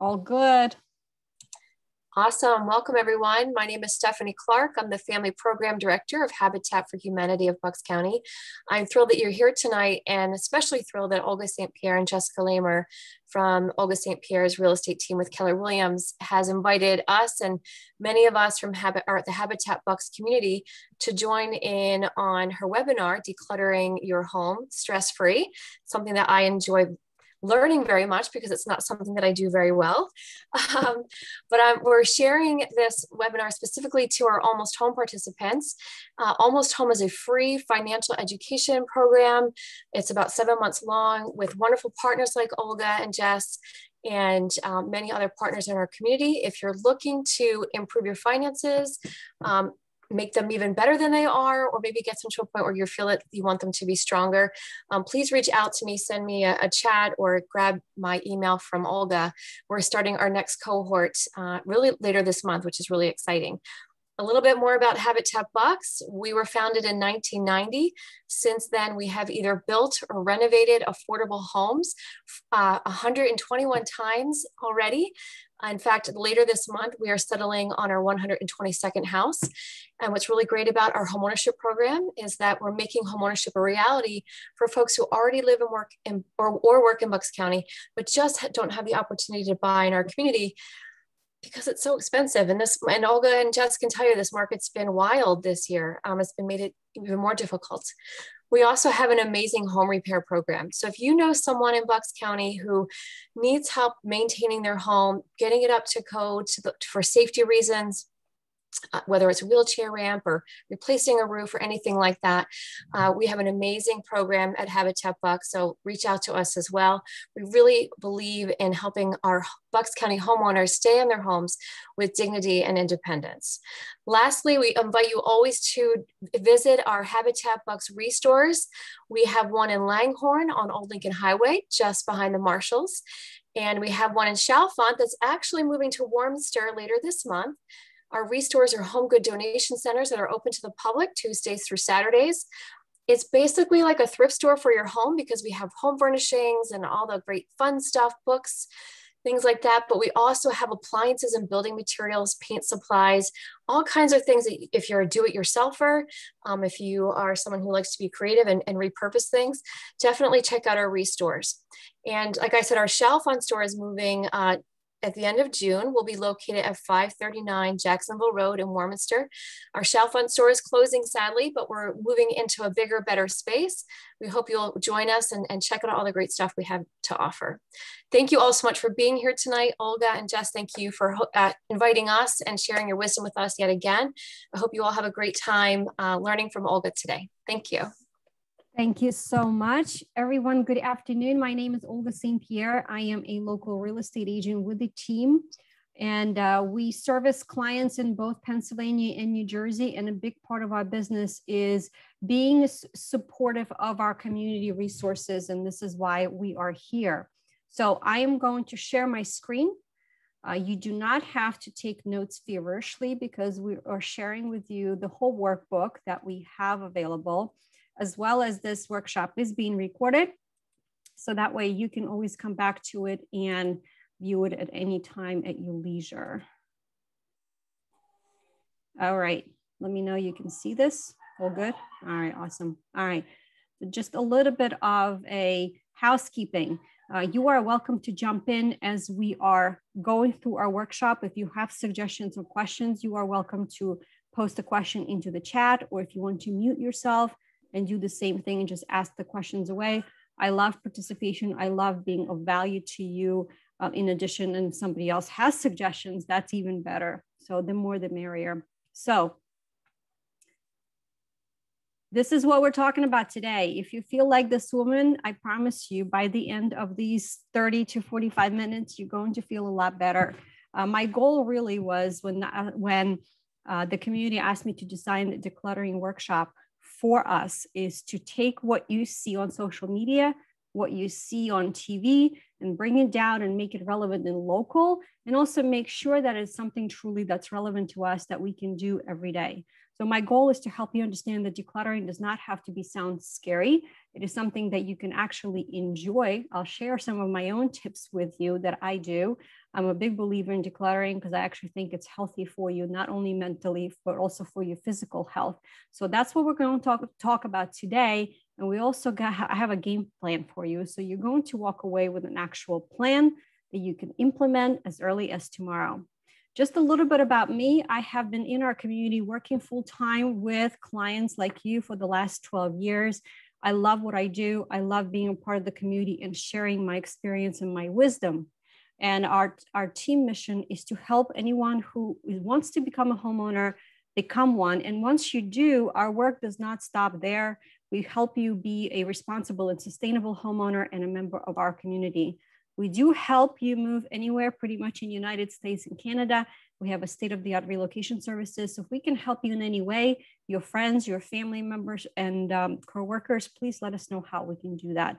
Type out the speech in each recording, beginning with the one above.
All good. Awesome. Welcome, everyone. My name is Stephanie Clark. I'm the Family Program Director of Habitat for Humanity of Bucks County. I'm thrilled that you're here tonight and especially thrilled that Olga St. Pierre and Jessica Lamer from Olga St. Pierre's real estate team with Keller Williams has invited us and many of us from Habit, the Habitat Bucks community to join in on her webinar, Decluttering Your Home Stress Free, something that I enjoy learning very much because it's not something that I do very well. Um, but I'm, we're sharing this webinar specifically to our Almost Home participants. Uh, Almost Home is a free financial education program. It's about seven months long with wonderful partners like Olga and Jess and um, many other partners in our community. If you're looking to improve your finances, um, make them even better than they are, or maybe get them to a point where you feel that you want them to be stronger, um, please reach out to me, send me a, a, chat, or grab my email from Olga. We're starting our next cohort uh, really later this month, which is really exciting. A little bit more about Habitat Bucks. We were founded in 1990. Since then, we have either built or renovated affordable homes uh, 121 times already. In fact, later this month, we are settling on our 122nd house. And what's really great about our homeownership program is that we're making homeownership a reality for folks who already live and work in or, or work in Bucks County, but just don't have the opportunity to buy in our community because it's so expensive. And this, and Olga and Jess can tell you, this market's been wild this year. Um, it's been made it even more difficult. We also have an amazing home repair program. So if you know someone in Bucks County who needs help maintaining their home, getting it up to code to the, for safety reasons, uh, whether it's a wheelchair ramp or replacing a roof or anything like that. Uh, we have an amazing program at Habitat Bucks, so reach out to us as well. We really believe in helping our Bucks County homeowners stay in their homes with dignity and independence. Lastly, we invite you always to visit our Habitat Bucks restores. We have one in Langhorne on Old Lincoln Highway, just behind the Marshalls. And we have one in Chalfont that's actually moving to Warminster later this month. Our restores are home good donation centers that are open to the public Tuesdays through Saturdays. It's basically like a thrift store for your home because we have home furnishings and all the great fun stuff, books, things like that. But we also have appliances and building materials, paint supplies, all kinds of things that if you're a do-it-yourselfer, um, if you are someone who likes to be creative and, and repurpose things, definitely check out our restores. And like I said, our Chalfont store is moving uh, at the end of June. We'll be located at 539 Jacksonville Road in Warminster. Our Chalfont store is closing sadly, but we're moving into a bigger, better space. We hope you'll join us and, and check out all the great stuff we have to offer. Thank you all so much for being here tonight. Olga and Jess, thank you for uh, inviting us and sharing your wisdom with us yet again. I hope you all have a great time uh, learning from Olga today. Thank you. Thank you so much. Everyone, good afternoon. My name is Olga St. Pierre. I am a local real estate agent with the team. And uh, we service clients in both Pennsylvania and New Jersey. And a big part of our business is being supportive of our community resources. And this is why we are here. So I am going to share my screen. Uh, you do not have to take notes feverishly because we are sharing with you the whole workbook that we have available as well as this workshop is being recorded. So that way you can always come back to it and view it at any time at your leisure. All right, let me know you can see this. All good? All right, awesome. All right, so just a little bit of a housekeeping. Uh, you are welcome to jump in as we are going through our workshop. If you have suggestions or questions, you are welcome to post a question into the chat, or if you want to mute yourself, and do the same thing and just ask the questions away. I love participation. I love being of value to you. Uh, in addition, and somebody else has suggestions, that's even better. So the more the merrier. So this is what we're talking about today. If you feel like this woman, I promise you by the end of these 30 to 45 minutes, you're going to feel a lot better. Uh, my goal really was when, uh, when uh, the community asked me to design the decluttering workshop, for us is to take what you see on social media, what you see on TV, and bring it down and make it relevant and local, and also make sure that it's something truly that's relevant to us that we can do every day. So my goal is to help you understand that decluttering does not have to be sound scary. It is something that you can actually enjoy. I'll share some of my own tips with you that I do. I'm a big believer in decluttering because I actually think it's healthy for you, not only mentally, but also for your physical health. So that's what we're going to talk, talk about today. And we also got, I have a game plan for you. So you're going to walk away with an actual plan that you can implement as early as tomorrow. Just a little bit about me. I have been in our community working full time with clients like you for the last 12 years. I love what I do. I love being a part of the community and sharing my experience and my wisdom. And our, our team mission is to help anyone who wants to become a homeowner become one. And once you do, our work does not stop there. We help you be a responsible and sustainable homeowner and a member of our community. We do help you move anywhere pretty much in United States and Canada. We have a state-of-the-art relocation services. So if we can help you in any way, your friends, your family members, and um, co-workers, please let us know how we can do that.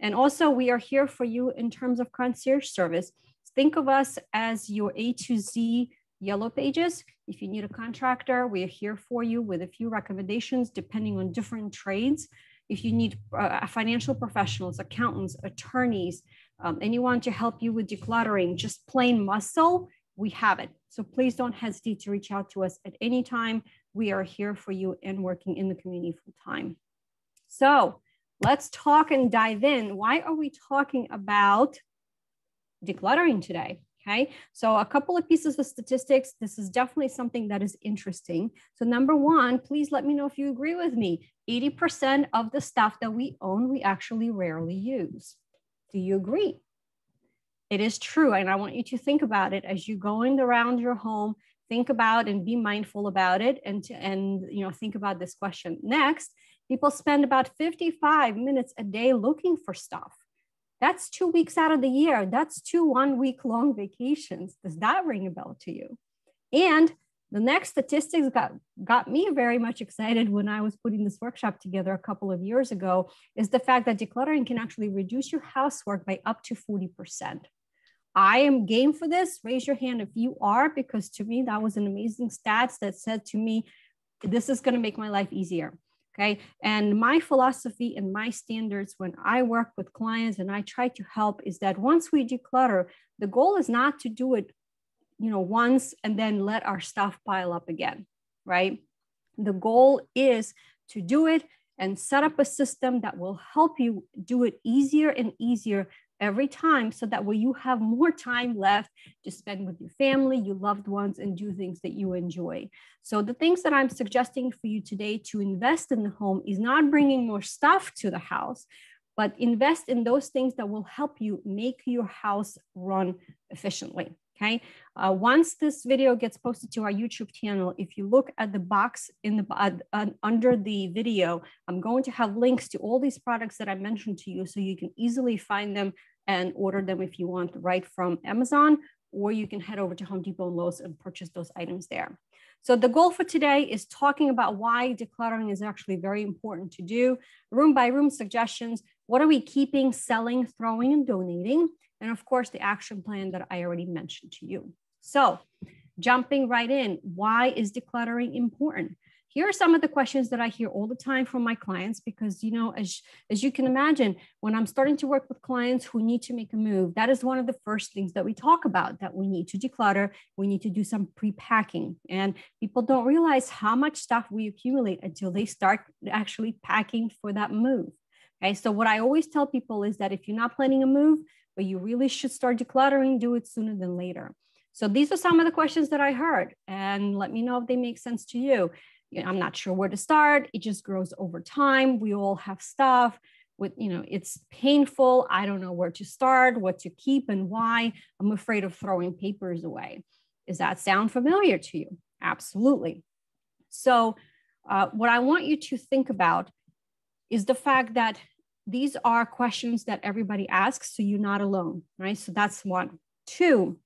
And also we are here for you in terms of concierge service. Think of us as your A to Z yellow pages. If you need a contractor, we are here for you with a few recommendations depending on different trades. If you need uh, financial professionals, accountants, attorneys, um, anyone to help you with decluttering, just plain muscle, we have it. So please don't hesitate to reach out to us at any time. We are here for you and working in the community full time. So let's talk and dive in. Why are we talking about decluttering today? Okay, so a couple of pieces of statistics. This is definitely something that is interesting. So, number one, please let me know if you agree with me. 80% of the stuff that we own, we actually rarely use. Do you agree? It is true. And I want you to think about it as you're going around your home. Think about and be mindful about it and, to, and you know think about this question. Next, people spend about 55 minutes a day looking for stuff. That's two weeks out of the year. That's two one week long vacations. Does that ring a bell to you? And the next statistics got, got me very much excited when I was putting this workshop together a couple of years ago is the fact that decluttering can actually reduce your housework by up to 40%. I am game for this. Raise your hand if you are, because to me, that was an amazing stats that said to me, this is going to make my life easier. Okay. And my philosophy and my standards when I work with clients and I try to help is that once we declutter, the goal is not to do it you know, once and then let our stuff pile up again, right? The goal is to do it and set up a system that will help you do it easier and easier every time so that way you have more time left to spend with your family, your loved ones, and do things that you enjoy. So, the things that I'm suggesting for you today to invest in the home is not bringing more stuff to the house, but invest in those things that will help you make your house run efficiently. Okay. Uh, once this video gets posted to our YouTube channel, if you look at the box in the uh, under the video, I'm going to have links to all these products that I mentioned to you, so you can easily find them and order them if you want right from Amazon, or you can head over to Home Depot and Lowe's and purchase those items there. So the goal for today is talking about why decluttering is actually very important to do. Room by room suggestions. What are we keeping, selling, throwing, and donating? and of course the action plan that I already mentioned to you. So jumping right in, why is decluttering important? Here are some of the questions that I hear all the time from my clients because, you know, as, as you can imagine, when I'm starting to work with clients who need to make a move, that is one of the first things that we talk about that we need to declutter. We need to do some pre-packing. And people don't realize how much stuff we accumulate until they start actually packing for that move. Okay, so what I always tell people is that if you're not planning a move, but you really should start decluttering, do it sooner than later. So these are some of the questions that I heard, and let me know if they make sense to you. I'm not sure where to start. It just grows over time. We all have stuff with, you know, it's painful. I don't know where to start, what to keep, and why. I'm afraid of throwing papers away. Does that sound familiar to you? Absolutely. So, uh, what I want you to think about is the fact that these are questions that everybody asks, so you're not alone, right? So that's one. Two,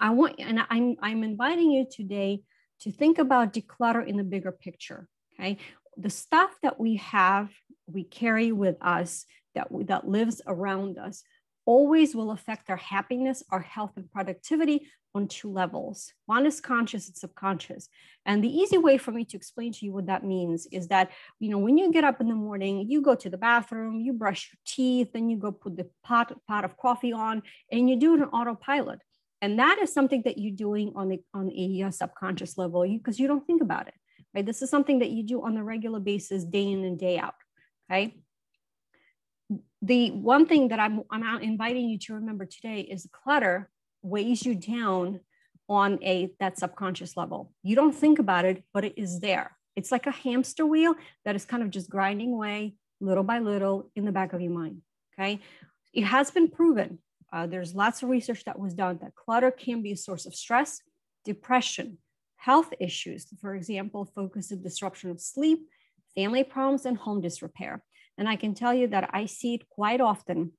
I want, and I'm, I'm inviting you today to think about declutter in the bigger picture, okay? The stuff that we have, we carry with us, that, we, that lives around us, always will affect our happiness, our health, and productivity on two levels. One is conscious and subconscious. And the easy way for me to explain to you what that means is that, you know, when you get up in the morning, you go to the bathroom, you brush your teeth, then you go put the pot, pot of coffee on, and you do it on autopilot. And that is something that you're doing on, the, on a uh, subconscious level because you, you don't think about it, right? This is something that you do on a regular basis, day in and day out, okay? The one thing that I'm, I'm inviting you to remember today is clutter weighs you down on a that subconscious level. You don't think about it, but it is there. It's like a hamster wheel that is kind of just grinding away little by little in the back of your mind. Okay. It has been proven. Uh, there's lots of research that was done that clutter can be a source of stress, depression, health issues, for example, focus and disruption of sleep, family problems, and home disrepair. And I can tell you that I see it quite often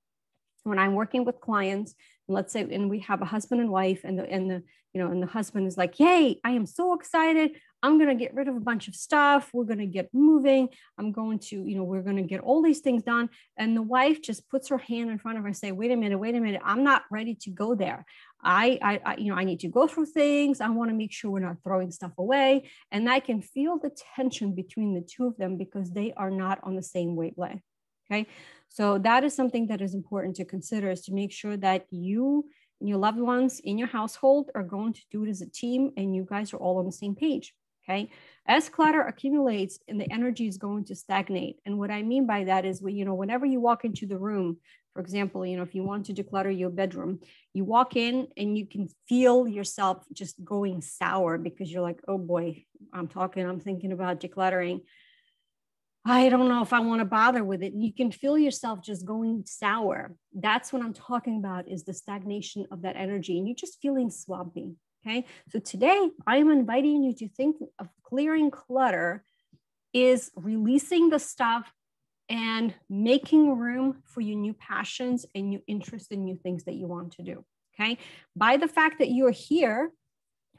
when I'm working with clients let's say and we have a husband and wife and the and the you know and the husband is like yay i am so excited i'm going to get rid of a bunch of stuff. We're going to get moving. I'm going to you know we're going to get all these things done. And the wife just puts her hand in front of her and say wait a minute wait a minute. I'm not ready to go there. I, I, I you know i need to go through things. I want to make sure we're not throwing stuff away. And i can feel the tension between the two of them because they are not on the same wavelength okay? So that is something that is important to consider is to make sure that you and your loved ones in your household are going to do it as a team and you guys are all on the same page. Okay. As clutter accumulates and the energy is going to stagnate. And what I mean by that is you know, whenever you walk into the room, for example, you know, if you want to declutter your bedroom, you walk in and you can feel yourself just going sour because you're like, oh boy, I'm talking, I'm thinking about decluttering. I don't know if I want to bother with it. And You can feel yourself just going sour. That's what I'm talking about is the stagnation of that energy and you're just feeling swampy. Okay. So today I'm inviting you to think of clearing clutter is releasing the stuff and making room for your new passions and new interests and new things that you want to do. Okay. By the fact that you're here,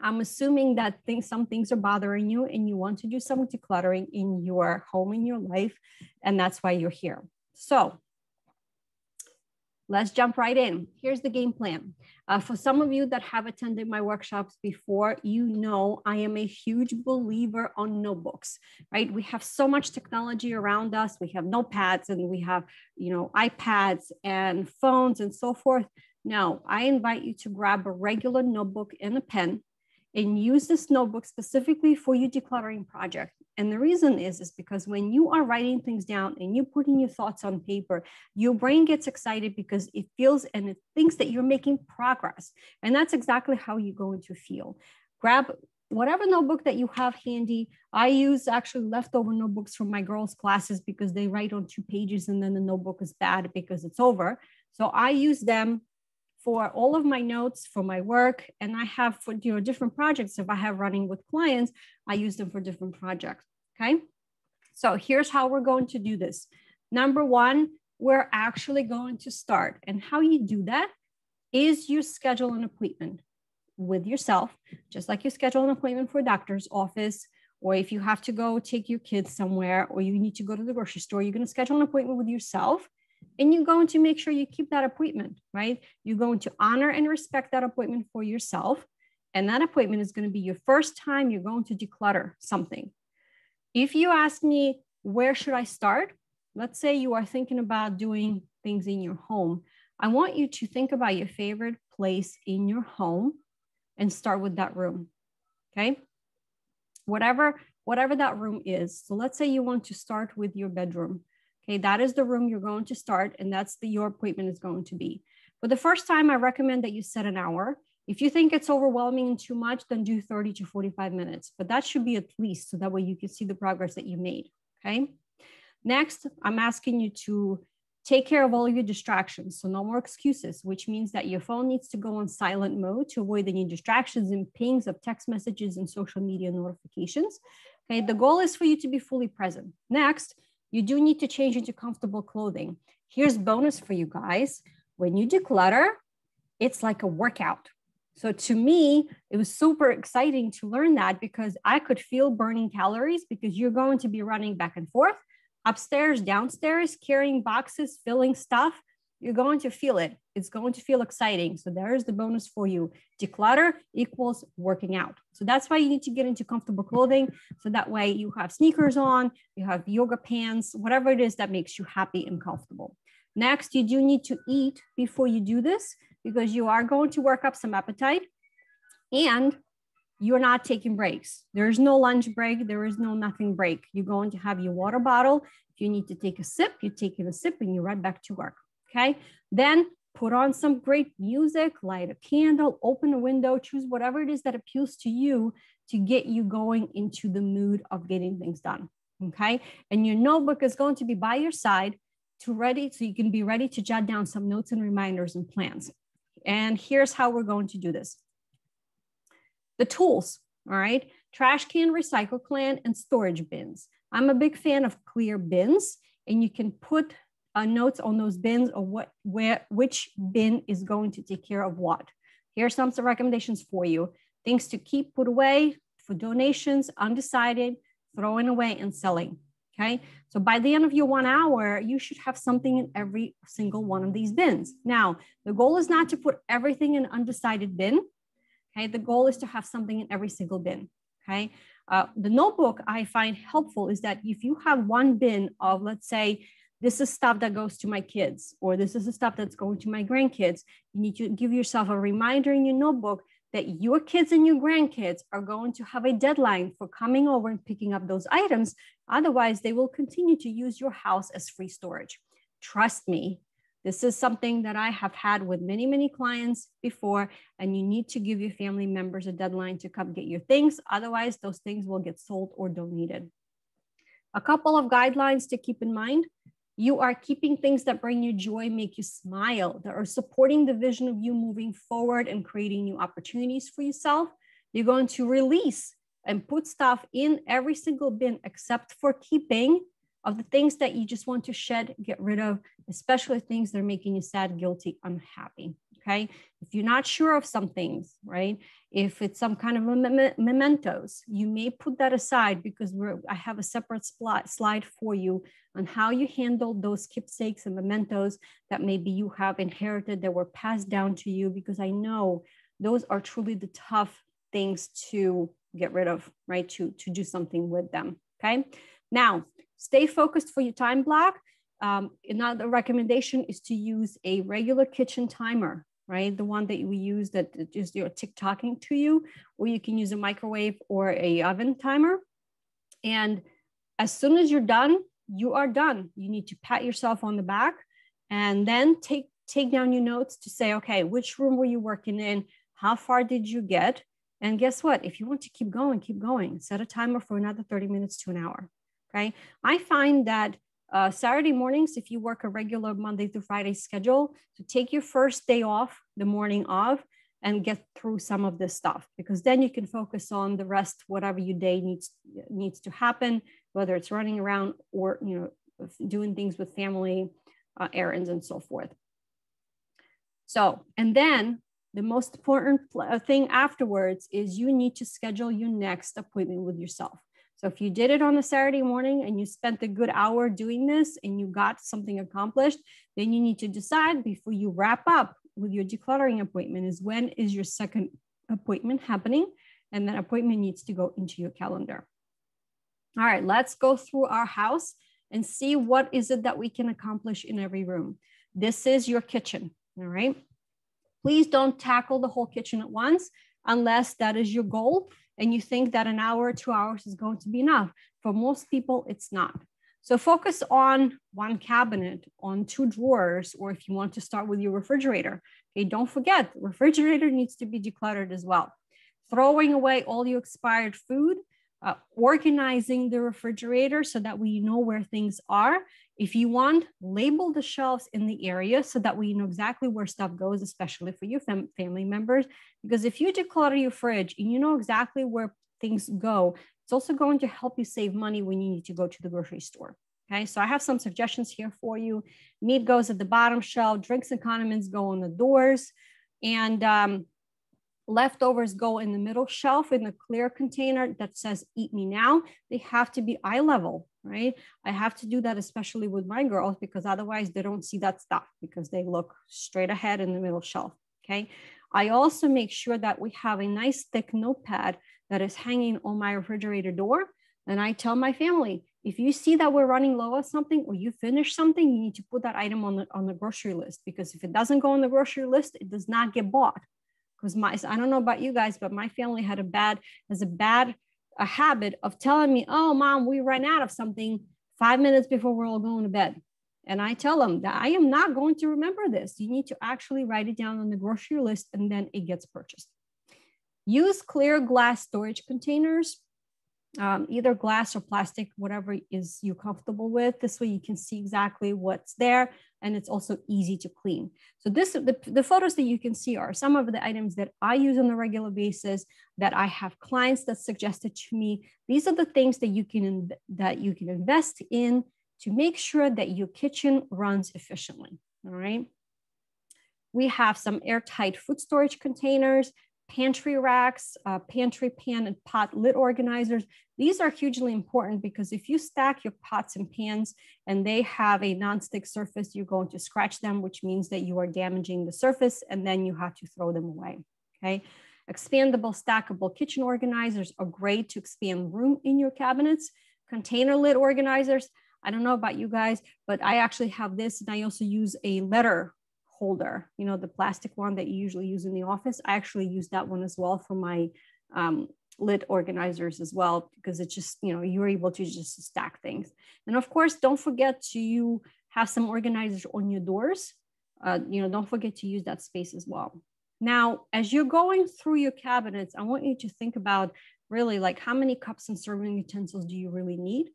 I'm assuming that things, some things are bothering you and you want to do some decluttering in your home, in your life, and that's why you're here. So let's jump right in. Here's the game plan. Uh, for some of you that have attended my workshops before, you know I am a huge believer on notebooks, right? We have so much technology around us. We have notepads and we have, you know, iPads and phones and so forth. Now, I invite you to grab a regular notebook and a pen and use this notebook specifically for your decluttering project. And the reason is, is because when you are writing things down and you're putting your thoughts on paper, your brain gets excited because it feels and it thinks that you're making progress. And that's exactly how you're going to feel. Grab whatever notebook that you have handy. I use actually leftover notebooks from my girls' classes because they write on two pages and then the notebook is bad because it's over. So I use them for all of my notes for my work and i have for you know different projects. If i have running with clients i use them for different projects okay? So here's how we're going to do this. Number one we're actually going to start and how you do that is you schedule an appointment with yourself just like you schedule an appointment for a doctor's office or if you have to go take your kids somewhere or you need to go to the grocery store you're going to schedule an appointment with yourself and you're going to make sure you keep that appointment, right? You're going to honor and respect that appointment for yourself. And that appointment is going to be your first time you're going to declutter something. If you ask me, where should I start? Let's say you are thinking about doing things in your home. I want you to think about your favorite place in your home and start with that room. Okay. Whatever, whatever that room is. So let's say you want to start with your bedroom. Okay, that is the room you're going to start, and that's the your appointment is going to be. For the first time, I recommend that you set an hour. If you think it's overwhelming and too much, then do 30 to 45 minutes, but that should be at least so that way you can see the progress that you made. Okay. Next, I'm asking you to take care of all your distractions. So no more excuses, which means that your phone needs to go on silent mode to avoid any distractions and pings of text messages and social media notifications. Okay, the goal is for you to be fully present. Next, you do need to change into comfortable clothing. Here's bonus for you guys. When you declutter, it's like a workout. So to me, it was super exciting to learn that because I could feel burning calories because you're going to be running back and forth upstairs, downstairs, carrying boxes, filling stuff. You're going to feel it. It's going to feel exciting. So there's the bonus for you. Declutter equals working out. So that's why you need to get into comfortable clothing. So that way you have sneakers on, you have yoga pants, whatever it is that makes you happy and comfortable. Next, you do need to eat before you do this because you are going to work up some appetite and you're not taking breaks. There is no lunch break. There is no nothing break. You're going to have your water bottle. If you need to take a sip, you're taking a sip and you're right back to work. Okay. Then put on some great music, light a candle, open a window, choose whatever it is that appeals to you to get you going into the mood of getting things done. Okay. And your notebook is going to be by your side to ready so you can be ready to jot down some notes and reminders and plans. And here's how we're going to do this. The tools, all right, trash can, recycle can, and storage bins. I'm a big fan of clear bins, and you can put uh, notes on those bins or what, where, which bin is going to take care of what. Here are some some recommendations for you. Things to keep put away for donations, undecided, throwing away and selling. Okay. So by the end of your one hour, you should have something in every single one of these bins. Now, the goal is not to put everything in undecided bin. Okay. The goal is to have something in every single bin. Okay. Uh, the notebook I find helpful is that if you have one bin of, let's say, this is stuff that goes to my kids, or this is the stuff that's going to my grandkids, you need to give yourself a reminder in your notebook that your kids and your grandkids are going to have a deadline for coming over and picking up those items. Otherwise, they will continue to use your house as free storage. Trust me, this is something that I have had with many, many clients before, and you need to give your family members a deadline to come get your things. Otherwise, those things will get sold or donated. A couple of guidelines to keep in mind you are keeping things that bring you joy, make you smile, that are supporting the vision of you moving forward and creating new opportunities for yourself. You're going to release and put stuff in every single bin except for keeping of the things that you just want to shed, get rid of, especially things that are making you sad, guilty, unhappy. Okay. If you're not sure of some things, right? If it's some kind of mementos, you may put that aside because I have a separate slide for you on how you handle those keepsakes and mementos that maybe you have inherited that were passed down to you, because I know those are truly the tough things to get rid of, right? To, to do something with them. Okay. Now, stay focused for your time block. Um, another recommendation is to use a regular kitchen timer, right? The one that we use that is your tick tocking to you, or you can use a microwave or a oven timer. And as soon as you're done, you are done. You need to pat yourself on the back and then take take down your notes to say, okay, which room were you working in? How far did you get? And guess what? If you want to keep going, keep going. Set a timer for another 30 minutes to an hour. Okay. I find that uh, Saturday mornings, if you work a regular Monday through Friday schedule, to take your first day off, the morning of, and get through some of this stuff, because then you can focus on the rest, whatever your day needs needs to happen, whether it's running around or you know doing things with family uh, errands and so forth. So, and then the most important uh, thing afterwards is you need to schedule your next appointment with yourself. So if you did it on a Saturday morning and you spent a good hour doing this and you got something accomplished, then you need to decide before you wrap up with your decluttering appointment is when is your second appointment happening? And that appointment needs to go into your calendar. All right, let's go through our house and see what is it that we can accomplish in every room. This is your kitchen, all right? Please don't tackle the whole kitchen at once unless that is your goal and you think that an hour two hours is going to be enough. For most people, it's not. So focus on one cabinet, on two drawers, or if you want to start with your refrigerator. Okay, don't forget, refrigerator needs to be decluttered as well. Throwing away all your expired food, uh, organizing the refrigerator so that we know where things are if you want, label the shelves in the area so that we know exactly where stuff goes, especially for your fam family members. Because if you declutter your fridge and you know exactly where things go, it's also going to help you save money when you need to go to the grocery store. Okay, so I have some suggestions here for you. Meat goes at the bottom shelf, drinks and condiments go on the doors, and um, leftovers go in the middle shelf in the clear container that says eat me now. They have to be eye level right? I have to do that, especially with my girls, because otherwise they don't see that stuff because they look straight ahead in the middle shelf, okay? I also make sure that we have a nice thick notepad that is hanging on my refrigerator door. And I tell my family, if you see that we're running low on something or you finish something, you need to put that item on the, on the grocery list because if it doesn't go on the grocery list, it does not get bought. Because my, I don't know about you guys, but my family had a bad, has a bad a habit of telling me, oh, mom, we ran out of something five minutes before we're all going to bed. And I tell them that I am not going to remember this. You need to actually write it down on the grocery list and then it gets purchased. Use clear glass storage containers um, either glass or plastic, whatever is you comfortable with. This way you can see exactly what's there and it's also easy to clean. So this, the, the photos that you can see are some of the items that I use on a regular basis that I have clients that suggested to me. These are the things that you can, that you can invest in to make sure that your kitchen runs efficiently, all right? We have some airtight food storage containers pantry racks, uh, pantry pan and pot lid organizers. These are hugely important because if you stack your pots and pans and they have a non-stick surface, you're going to scratch them, which means that you are damaging the surface and then you have to throw them away, okay? Expandable stackable kitchen organizers are great to expand room in your cabinets. Container lid organizers, I don't know about you guys, but I actually have this and I also use a letter holder, you know, the plastic one that you usually use in the office. I actually use that one as well for my um, lid organizers as well, because it's just, you know, you're able to just stack things. And of course, don't forget to you have some organizers on your doors. Uh, you know, don't forget to use that space as well. Now, as you're going through your cabinets, I want you to think about really like how many cups and serving utensils do you really need?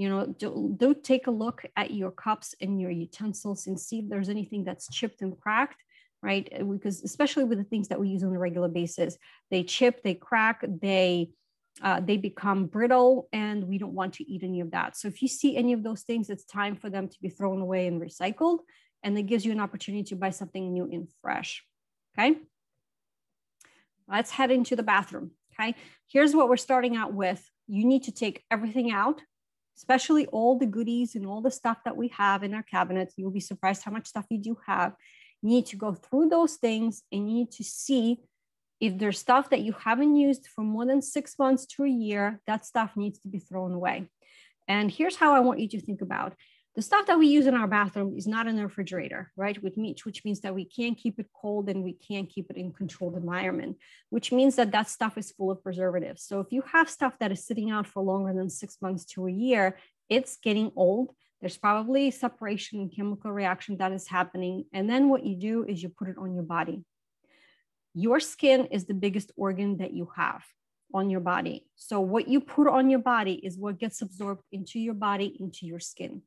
You know, do, do take a look at your cups and your utensils and see if there's anything that's chipped and cracked right? Because especially with the things that we use on a regular basis, they chip, they crack, they uh, they become brittle, and we don't want to eat any of that. So if you see any of those things, it's time for them to be thrown away and recycled, and it gives you an opportunity to buy something new and fresh. Okay. Let's head into the bathroom. Okay. Here's what we're starting out with. You need to take everything out especially all the goodies and all the stuff that we have in our cabinets. You'll be surprised how much stuff you do have. You need to go through those things and you need to see if there's stuff that you haven't used for more than six months to a year, that stuff needs to be thrown away. And here's how I want you to think about the stuff that we use in our bathroom is not in the refrigerator, right? With meat, which means that we can't keep it cold and we can't keep it in controlled environment, which means that that stuff is full of preservatives. So if you have stuff that is sitting out for longer than six months to a year, it's getting old. There's probably separation and chemical reaction that is happening. And then what you do is you put it on your body. Your skin is the biggest organ that you have on your body. So what you put on your body is what gets absorbed into your body, into your skin.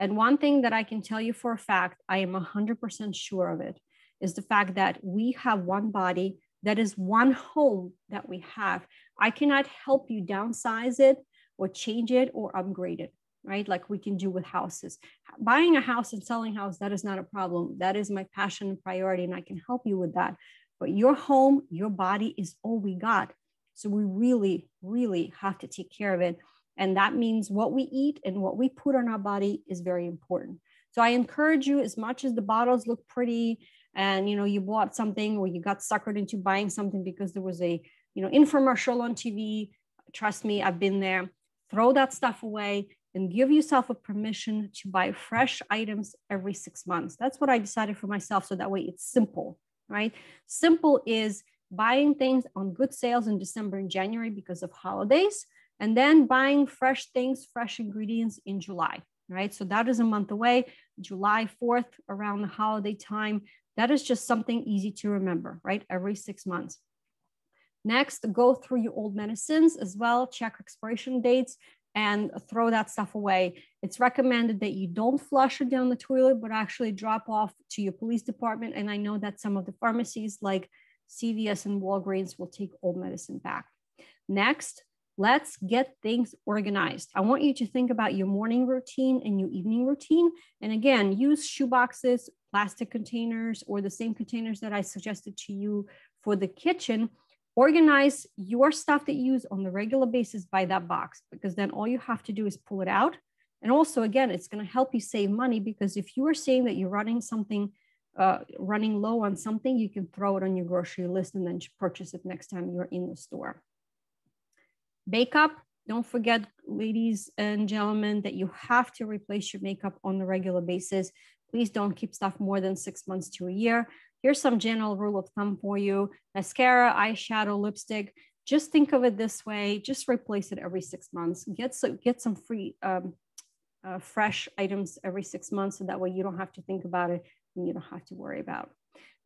And one thing that I can tell you for a fact, I am 100% sure of it, is the fact that we have one body that is one home that we have. I cannot help you downsize it or change it or upgrade it, right? Like we can do with houses. Buying a house and selling house, that is not a problem. That is my passion and priority, and I can help you with that. But your home, your body is all we got. So we really, really have to take care of it. And that means what we eat and what we put on our body is very important. So I encourage you, as much as the bottles look pretty and you know you bought something or you got suckered into buying something because there was a you know infomercial on TV. Trust me, I've been there. Throw that stuff away and give yourself a permission to buy fresh items every six months. That's what I decided for myself. So that way it's simple, right? Simple is buying things on good sales in December and January because of holidays and then buying fresh things, fresh ingredients in July, right? So that is a month away, July 4th, around the holiday time. That is just something easy to remember, right? Every six months. Next, go through your old medicines as well, check expiration dates and throw that stuff away. It's recommended that you don't flush it down the toilet, but actually drop off to your police department. And I know that some of the pharmacies like CVS and Walgreens will take old medicine back. Next, Let's get things organized. I want you to think about your morning routine and your evening routine. And again, use shoe boxes, plastic containers, or the same containers that I suggested to you for the kitchen. Organize your stuff that you use on the regular basis by that box, because then all you have to do is pull it out And also, again, it's going to help you save money because if you are saying that you're running something, uh, running low on something, you can throw it on your grocery list and then purchase it next time you're in the store. Makeup, don't forget, ladies and gentlemen, that you have to replace your makeup on a regular basis. Please don't keep stuff more than six months to a year. Here's some general rule of thumb for you. Mascara, eyeshadow, lipstick, just think of it this way, just replace it every six months. Get, so, get some free um, uh, fresh items every six months so that way you don't have to think about it you don't have to worry about.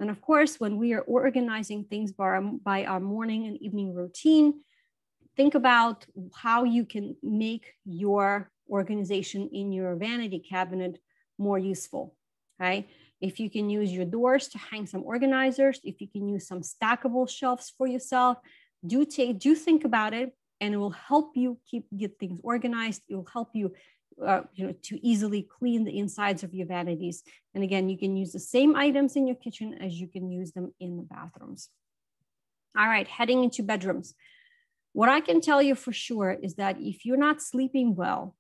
And of course, when we are organizing things by our, by our morning and evening routine, think about how you can make your organization in your vanity cabinet more useful. Okay. If you can use your doors to hang some organizers, if you can use some stackable shelves for yourself, do take do think about it and it will help you keep get things organized. It will help you uh, you know, to easily clean the insides of your vanities. And again, you can use the same items in your kitchen as you can use them in the bathrooms. All right, heading into bedrooms. What I can tell you for sure is that if you're not sleeping well,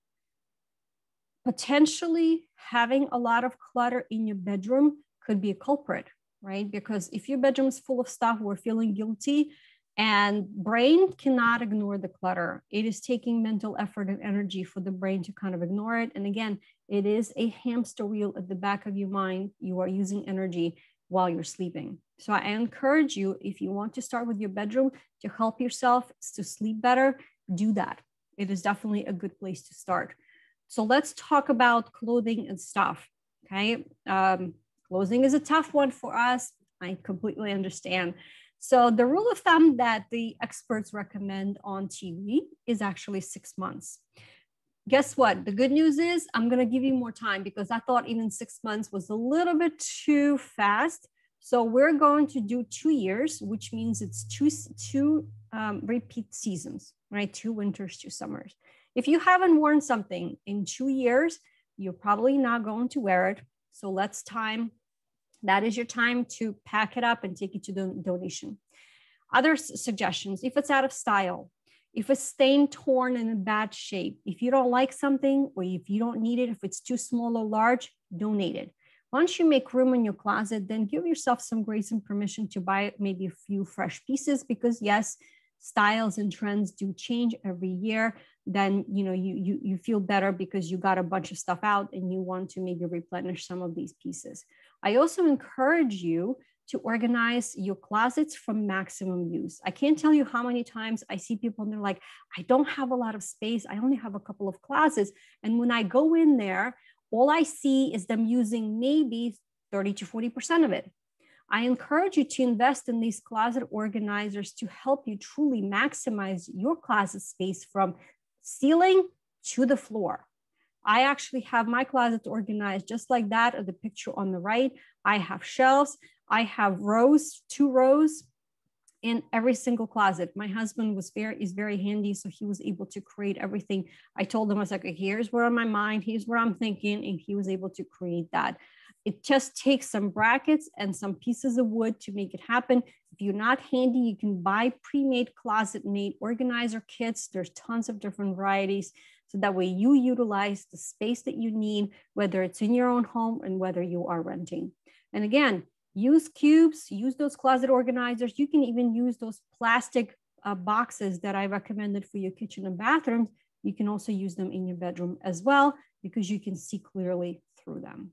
potentially having a lot of clutter in your bedroom could be a culprit, right? Because if your bedroom is full of stuff, we're feeling guilty and brain cannot ignore the clutter. It is taking mental effort and energy for the brain to kind of ignore it. And again, it is a hamster wheel at the back of your mind. You are using energy while you're sleeping. So I encourage you, if you want to start with your bedroom to help yourself to sleep better, do that. It is definitely a good place to start. So let's talk about clothing and stuff. Okay. Um, clothing is a tough one for us. I completely understand. So the rule of thumb that the experts recommend on TV is actually six months. Guess what? The good news is I'm going to give you more time because I thought even six months was a little bit too fast. So we're going to do two years, which means it's two, two um, repeat seasons, right? Two winters, two summers. If you haven't worn something in two years, you're probably not going to wear it. So let's time that is your time to pack it up and take it to the donation. Other suggestions, if it's out of style, if it's stained, torn, and in bad shape, if you don't like something or if you don't need it, if it's too small or large, donate it. Once you make room in your closet, then give yourself some grace and permission to buy maybe a few fresh pieces because yes, styles and trends do change every year. Then you know you you you feel better because you got a bunch of stuff out and you want to maybe replenish some of these pieces. I also encourage you to organize your closets for maximum use. I can't tell you how many times I see people and they're like, I don't have a lot of space. I only have a couple of closets. And when I go in there, all I see is them using maybe 30 to 40% of it. I encourage you to invest in these closet organizers to help you truly maximize your closet space from ceiling to the floor. I actually have my closet organized just like that of the picture on the right. I have shelves. I have rows, two rows in every single closet. My husband was very is very handy, so he was able to create everything. I told him I was like, here's where on my mind, here's where I'm thinking, and he was able to create that. It just takes some brackets and some pieces of wood to make it happen. If you're not handy, you can buy pre-made closet-made organizer kits. There's tons of different varieties. So that way you utilize the space that you need, whether it's in your own home and whether you are renting. And again, use cubes, use those closet organizers. You can even use those plastic uh, boxes that I recommended for your kitchen and bathrooms. You can also use them in your bedroom as well because you can see clearly through them.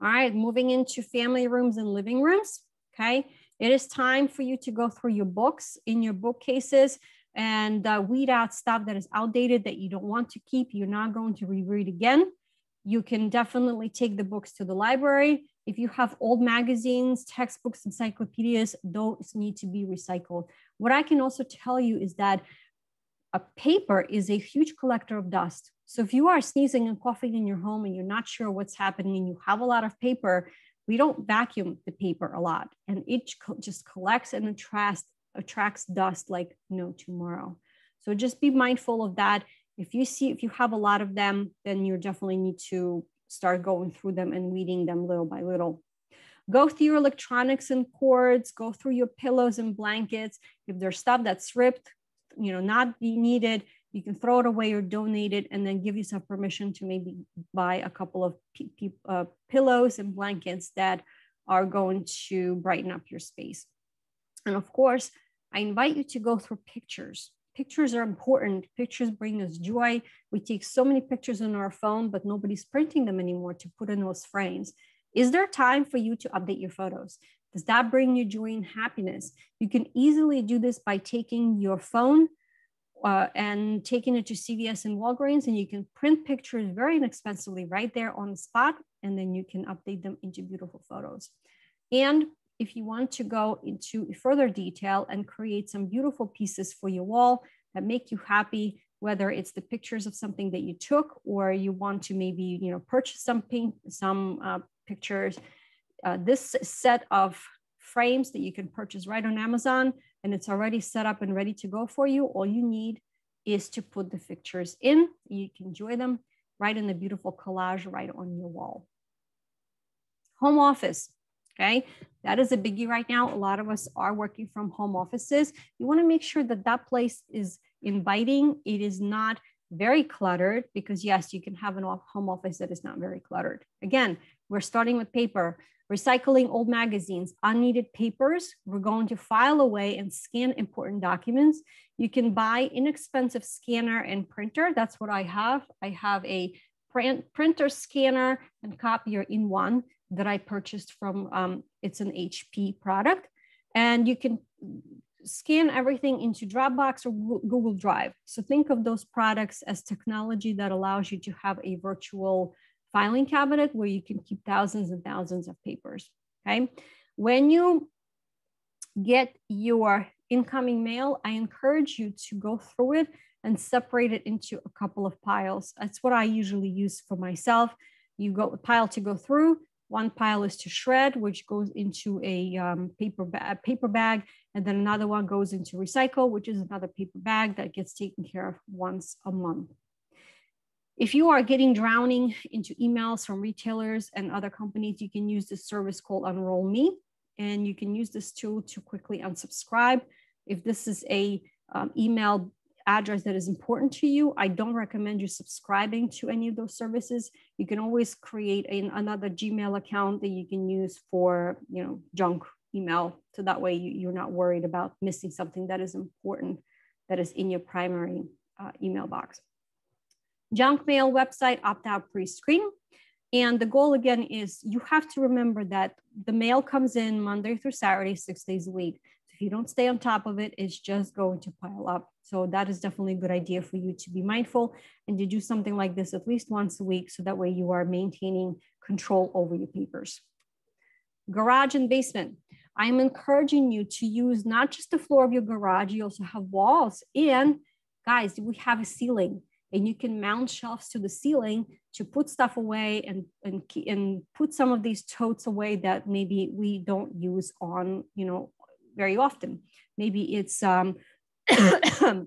All right, moving into family rooms and living rooms. Okay, it is time for you to go through your books in your bookcases and uh, weed out stuff that is outdated that you don't want to keep, you're not going to reread again. You can definitely take the books to the library. If you have old magazines, textbooks, encyclopedias, those need to be recycled. What I can also tell you is that a paper is a huge collector of dust. So if you are sneezing and coughing in your home and you're not sure what's happening and you have a lot of paper, we don't vacuum the paper a lot and it just collects and attracts attracts dust like no tomorrow. So just be mindful of that. If you see, if you have a lot of them, then you definitely need to start going through them and weeding them little by little. Go through your electronics and cords, go through your pillows and blankets. If there's stuff that's ripped, you know, not be needed, You can throw it away or donate it and then give yourself permission to maybe buy a couple of uh, pillows and blankets that are going to brighten up your space. And of course, I invite you to go through pictures. Pictures are important. Pictures bring us joy. We take so many pictures on our phone, but nobody's printing them anymore to put in those frames. Is there time for you to update your photos? Does that bring you joy and happiness? You can easily do this by taking your phone uh, and taking it to CVS and Walgreens, and you can print pictures very inexpensively right there on the spot, and then you can update them into beautiful photos. And if you want to go into further detail and create some beautiful pieces for your wall that make you happy, whether it's the pictures of something that you took or you want to maybe you know purchase some paint, some uh, pictures, uh, this set of frames that you can purchase right on Amazon and it's already set up and ready to go for you. All you need is to put the pictures in. You can enjoy them right in the beautiful collage right on your wall. Home office, okay? That is a biggie right now. A lot of us are working from home offices. You wanna make sure that that place is inviting. It is not very cluttered because yes, you can have an home office that is not very cluttered. Again, we're starting with paper recycling old magazines, unneeded papers. We're going to file away and scan important documents. You can buy inexpensive scanner and printer. That's what I have. I have a print, printer scanner and copier in one that I purchased from, um, it's an HP product. And you can scan everything into Dropbox or Google Drive. So think of those products as technology that allows you to have a virtual filing cabinet where you can keep thousands and thousands of papers, okay? When you get your incoming mail, I encourage you to go through it and separate it into a couple of piles. That's what I usually use for myself. You go a pile to go through, one pile is to shred, which goes into a um, paper, ba paper bag, and then another one goes into recycle, which is another paper bag that gets taken care of once a month. If you are getting drowning into emails from retailers and other companies, you can use this service called Unroll Me, and you can use this tool to quickly unsubscribe. If this is a um, email address that is important to you, I don't recommend you subscribing to any of those services. You can always create an, another Gmail account that you can use for, you know, junk email. So that way you, you're not worried about missing something that is important that is in your primary uh, email box junk mail website opt out pre-screen. And the goal again is you have to remember that the mail comes in Monday through Saturday, six days a week. So if you don't stay on top of it, it's just going to pile up. So that is definitely a good idea for you to be mindful and to do something like this at least once a week. So that way you are maintaining control over your papers. Garage and basement. I'm encouraging you to use not just the floor of your garage, you also have walls. And guys, we have a ceiling and you can mount shelves to the ceiling to put stuff away and, and, and put some of these totes away that maybe we don't use on, you know, very often. Maybe it's, um,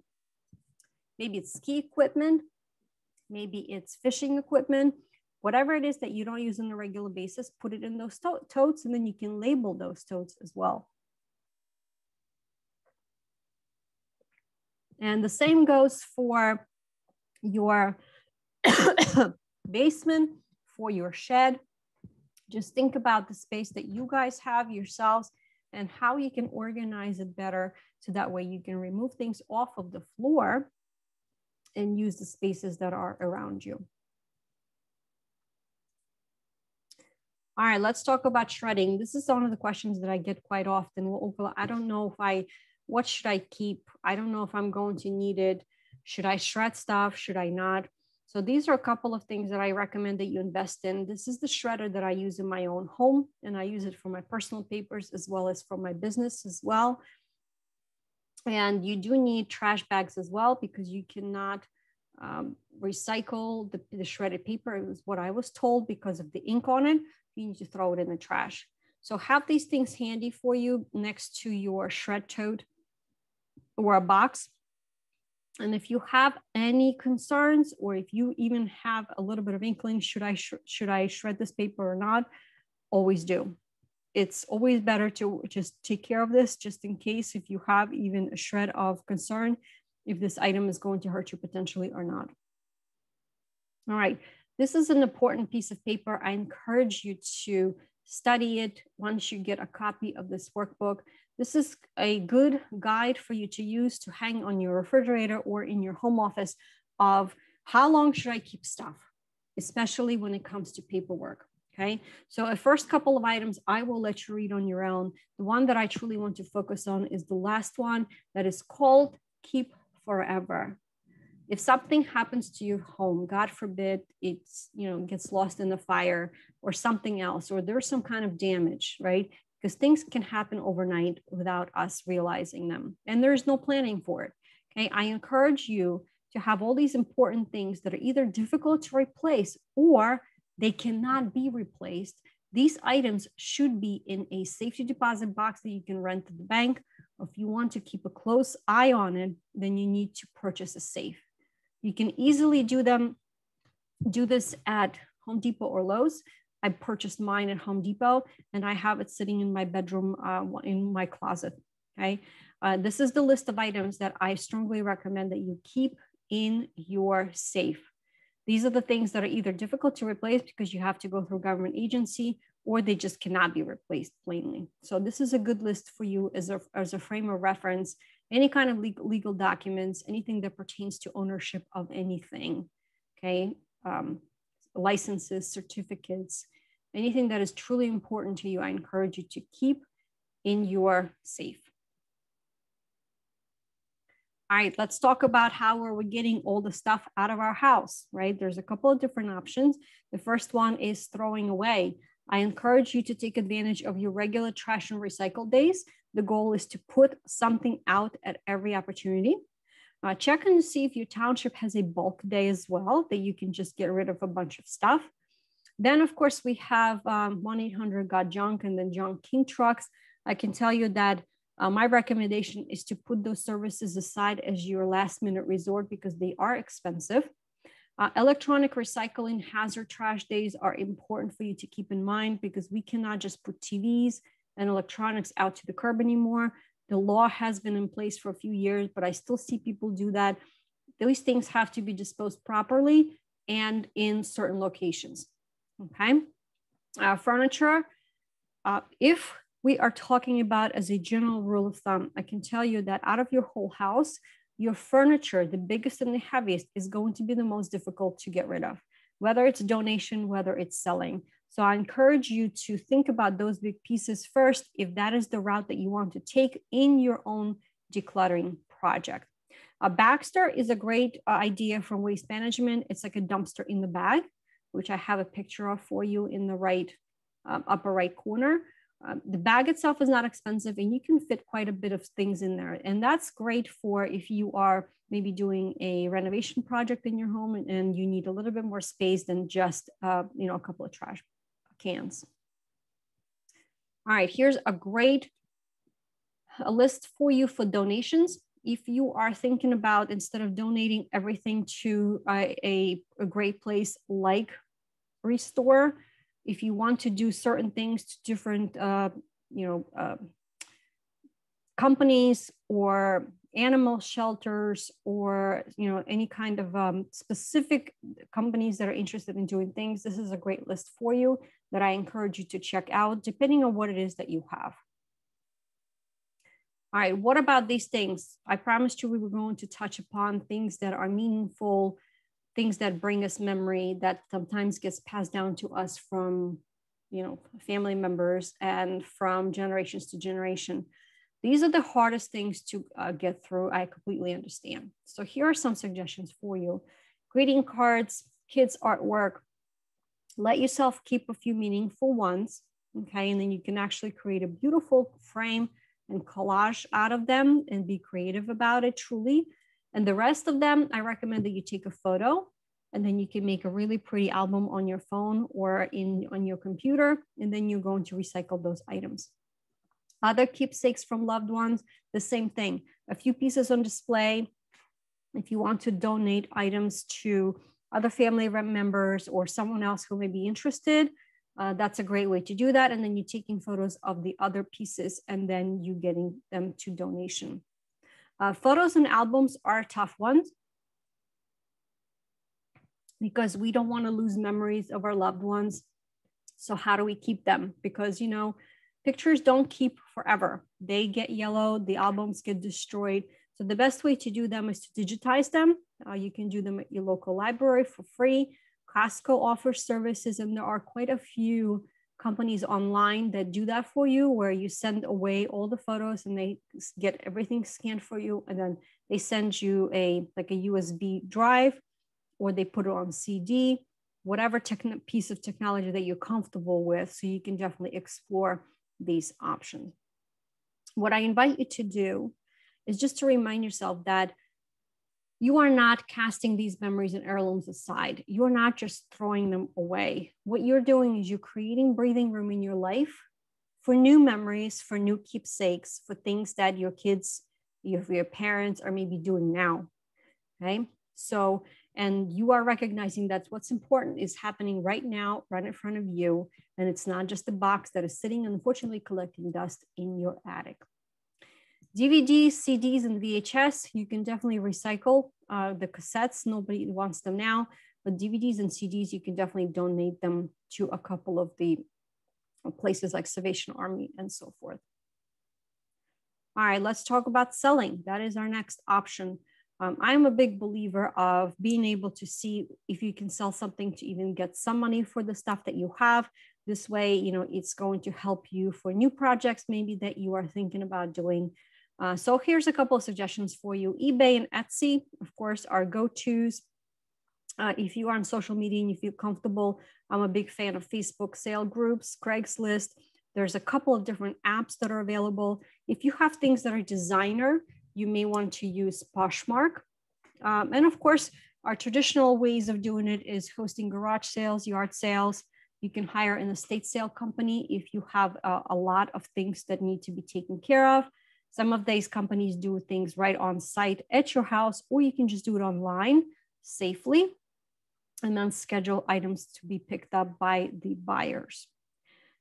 maybe it's ski equipment, maybe it's fishing equipment, whatever it is that you don't use on a regular basis, put it in those to totes and then you can label those totes as well. And the same goes for your basement, for your shed. Just think about the space that you guys have yourselves and how you can organize it better so that way you can remove things off of the floor and use the spaces that are around you. All right, let's talk about shredding. This is one of the questions that I get quite often. Well, I don't know if I, what should I keep? I don't know if I'm going to need it. Should I shred stuff? Should I not? So these are a couple of things that I recommend that you invest in. This is the shredder that I use in my own home, and I use it for my personal papers as well as for my business as well. And you do need trash bags as well because you cannot um, recycle the, the shredded paper. It was what I was told because of the ink on it. You need to throw it in the trash. So have these things handy for you next to your shred tote or a box and if you have any concerns, or if you even have a little bit of inkling, should I sh should I shred this paper or not? Always do. It's always better to just take care of this, just in case if you have even a shred of concern. if this item is going to hurt you potentially or not. All right, this is an important piece of paper. I encourage you to study it once you get a copy of this workbook. This is a good guide for you to use to hang on your refrigerator or in your home office of how long should I keep stuff, especially when it comes to paperwork. Okay, so a first couple of items I will let you read on your own. The one that I truly want to focus on is the last one that is called Keep Forever. If something happens to your home, God forbid it's, you know, gets lost in the fire or something else, or there's some kind of damage, right? Because things can happen overnight without us realizing them. And there's no planning for it. Okay, I encourage you to have all these important things that are either difficult to replace or they cannot be replaced. These items should be in a safety deposit box that you can rent at the bank. Or if you want to keep a close eye on it, then you need to purchase a safe. You can easily do them, do this at Home Depot or Lowe's. I purchased mine at Home Depot and I have it sitting in my bedroom uh, in my closet. Okay. Uh, this is the list of items that I strongly recommend that you keep in your safe. These are the things that are either difficult to replace because you have to go through government agency or they just cannot be replaced plainly. So this is a good list for you as a, as a frame of reference. Any kind of legal, legal documents, anything that pertains to ownership of anything, okay? Um, licenses, certificates, anything that is truly important to you, I encourage you to keep in your safe. All right, let's talk about how are we getting all the stuff out of our house, right? There's a couple of different options. The first one is throwing away. I encourage you to take advantage of your regular trash and recycle days. The goal is to put something out at every opportunity. Uh, check and see if your township has a bulk day as well, that you can just get rid of a bunch of stuff. Then, of course, we have um, 1 800 Got Junk and then Junk King trucks. I can tell you that uh, my recommendation is to put those services aside as your last minute resort because they are expensive. Uh, electronic recycling hazard trash days are important for you to keep in mind because we cannot just put TVs and electronics out to the curb anymore. The law has been in place for a few years, but I still see people do that. Those things have to be disposed properly and in certain locations. Okay. Uh, furniture, uh, if we are talking about as a general rule of thumb. I can tell you that out of your whole house, your furniture, the biggest and the heaviest, is going to be the most difficult to get rid of, whether it's donation, whether it's selling. So I encourage you to think about those big pieces first if that is the route that you want to take in your own decluttering project. A Bagster is a great uh, idea from waste management. It's like a dumpster in the bag, which I have a picture of for you in the right um, upper right corner. Um, the bag itself is not expensive and you can fit quite a bit of things in there. And that's great for if you are maybe doing a renovation project in your home and, and you need a little bit more space than just, uh, you know, a couple of trash cans. All right, here's a great a list for you for donations. If you are thinking about instead of donating everything to a, a, a great place like Restore, if you want to do certain things to different, uh, you know, uh, companies or animal shelters or you know any kind of um, specific companies that are interested in doing things this is a great list for you that i encourage you to check out depending on what it is that you have. All right what about these things? I promised you we were going to touch upon things that are meaningful things that bring us memory that sometimes gets passed down to us from you know family members and from generations to generation. These are the hardest things to uh, get through i completely understand. So here are some suggestions for you. Greeting cards kids artwork let yourself keep a few meaningful ones okay and then you can actually create a beautiful frame and collage out of them and be creative about it truly and the rest of them, I recommend that you take a photo and then you can make a really pretty album on your phone or in on your computer, and then you're going to recycle those items. Other keepsakes from loved ones, the same thing. A few pieces on display. If you want to donate items to other family members or someone else who may be interested, uh, that's a great way to do that. And then you're taking photos of the other pieces and then you getting them to donation. Uh, photos and albums are tough ones because we don't want to lose memories of our loved ones. So how do we keep them? Because, you know, pictures don't keep forever. They get yellow, the albums get destroyed. So the best way to do them is to digitize them. Uh, you can do them at your local library for free. Costco offers services, and there are quite a few companies online that do that for you, where you send away all the photos and they get everything scanned for you, and then they send you a like a USB drive, or they put it on CD, whatever techn- piece of technology that you're comfortable with. So you can definitely explore these options. What I invite you to do is just to remind yourself that you are not casting these memories and heirlooms aside. You're not just throwing them away. What you're doing is you're creating breathing room in your life for new memories, for new keepsakes, for things that your kids, your, your parents are maybe doing now. Okay. So, and you are recognizing that what's important is happening right now, right in front of you. And it's not just a box that is sitting, unfortunately, collecting dust in your attic. DVDs, CDs, and VHS, you can definitely recycle uh, the cassettes. Nobody wants them now, but DVDs and CDs, you can definitely donate them to a couple of the places like Salvation Army and so forth. All right, let's talk about selling. That is our next option. Um, I'm a big believer of being able to see if you can sell something to even get some money for the stuff that you have. This way, you know, it's going to help you for new projects maybe that you are thinking about doing uh, so here's a couple of suggestions for you. eBay and Etsy, of course, are go-tos. Uh, if you are on social media and you feel comfortable, I'm a big fan of Facebook sale groups, Craigslist. There's a couple of different apps that are available. If you have things that are designer, you may want to use Poshmark. Um, and of course, our traditional ways of doing it is hosting garage sales, yard sales. You can hire an estate sale company if you have a, a lot of things that need to be taken care of. Some of these companies do things right on site at your house, or you can just do it online safely and then schedule items to be picked up by the buyers.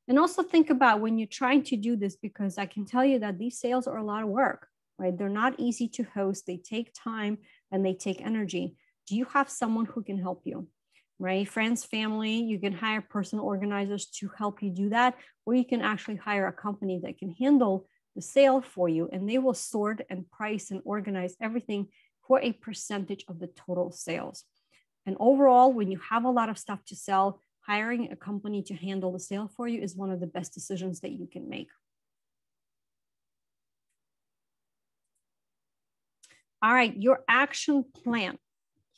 And also think about when you're trying to do this, because I can tell you that these sales are a lot of work, right? They're not easy to host, they take time and they take energy. Do you have someone who can help you? Right? Friends, family, you can hire personal organizers to help you do that, or you can actually hire a company that can handle the sale for you and they will sort and price and organize everything for a percentage of the total sales. And overall, when you have a lot of stuff to sell, hiring a company to handle the sale for you is one of the best decisions that you can make. All right, your action plan.